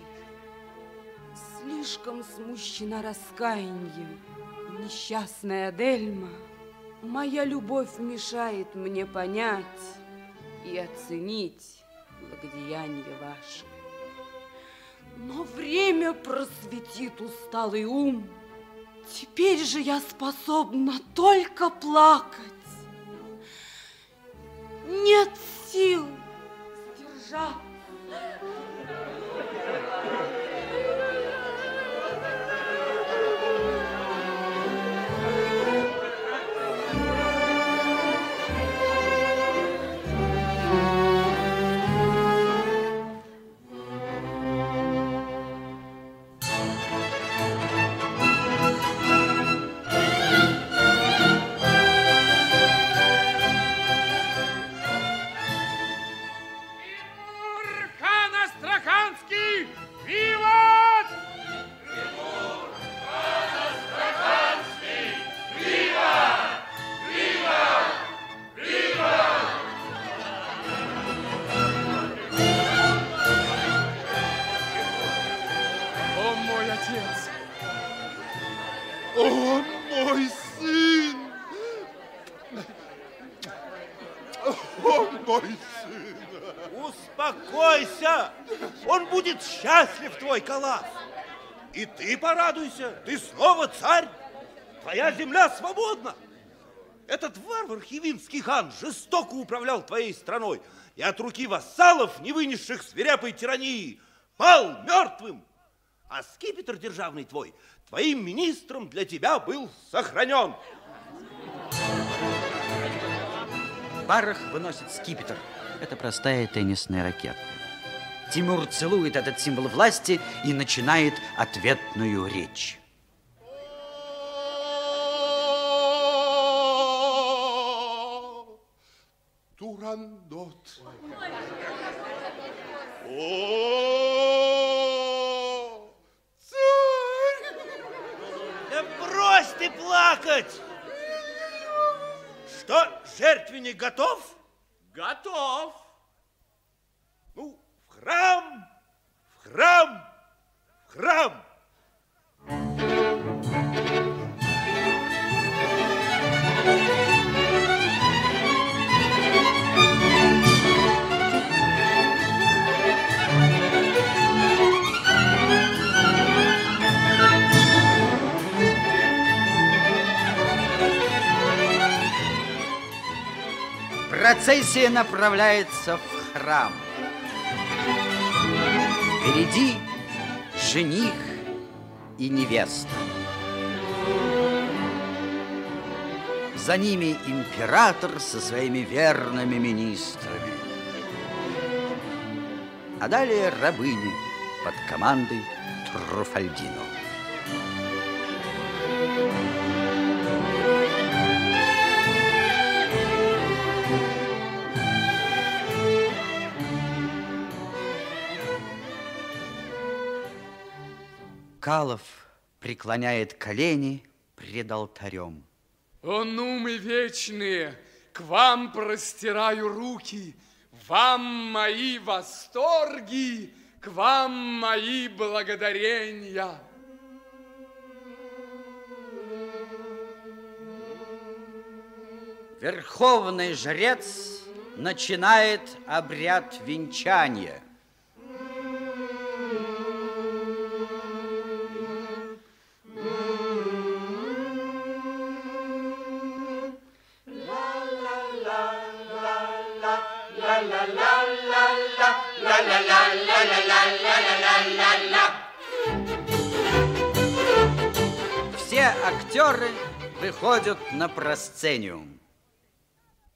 слишком смущена раскаянием, несчастная Дельма. Моя любовь мешает мне понять и оценить благодеяние ваше. Но время просветит усталый ум. Теперь же я способна только плакать. Нет сил сдержать. Твой Калас. И ты порадуйся, ты снова царь. Твоя земля свободна. Этот варвар Хивинский хан жестоко управлял твоей страной и от руки вассалов, не вынесших свирепой тирании, пал мертвым. А скипетр державный твой твоим министром для тебя был сохранен. Барах выносит скипетр. Это простая теннисная ракетка. Тимур целует этот символ власти и начинает ответную речь. Турандот. О, царь! Да брось ты плакать! Что, жертвенник готов? Готов. Храм, в храм, в храм. Процессия направляется в храм. Впереди жених и невеста. За ними император со своими верными министрами. А далее рабыни под командой Труфальдино. Калов преклоняет колени пред алтарем. О, ну мы вечные, к вам простираю руки, вам мои восторги, к вам мои благодарения. Верховный жрец начинает обряд венчания. Актеры выходят на просцениум.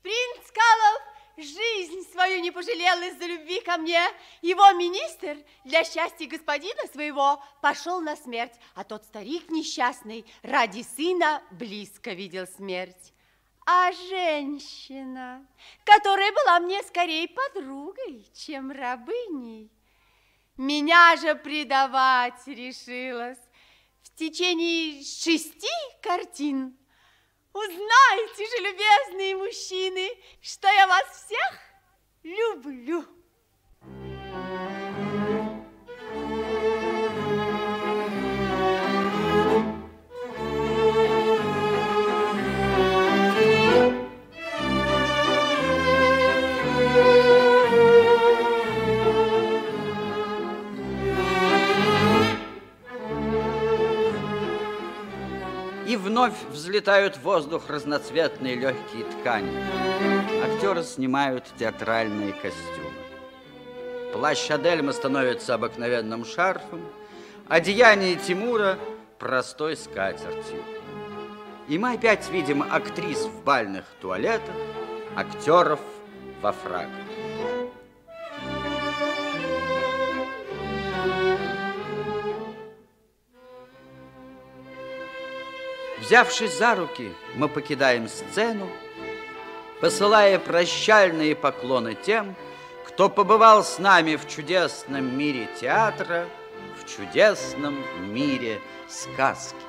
Принц Калов жизнь свою не пожалел из-за любви ко мне. Его министр для счастья господина своего пошел на смерть, а тот старик несчастный ради сына близко видел смерть. А женщина, которая была мне скорее подругой, чем рабыней, меня же предавать решилась в течение шести картин. Узнайте же, любезные мужчины, что я вас всех люблю. И вновь взлетают в воздух разноцветные легкие ткани. Актеры снимают театральные костюмы. Плащ Адельма становится обыкновенным шарфом, одеяние Тимура простой скатертью. И мы опять видим актрис в бальных туалетах, актеров во фраках. Взявшись за руки, мы покидаем сцену, посылая прощальные поклоны тем, кто побывал с нами в чудесном мире театра, в чудесном мире сказки.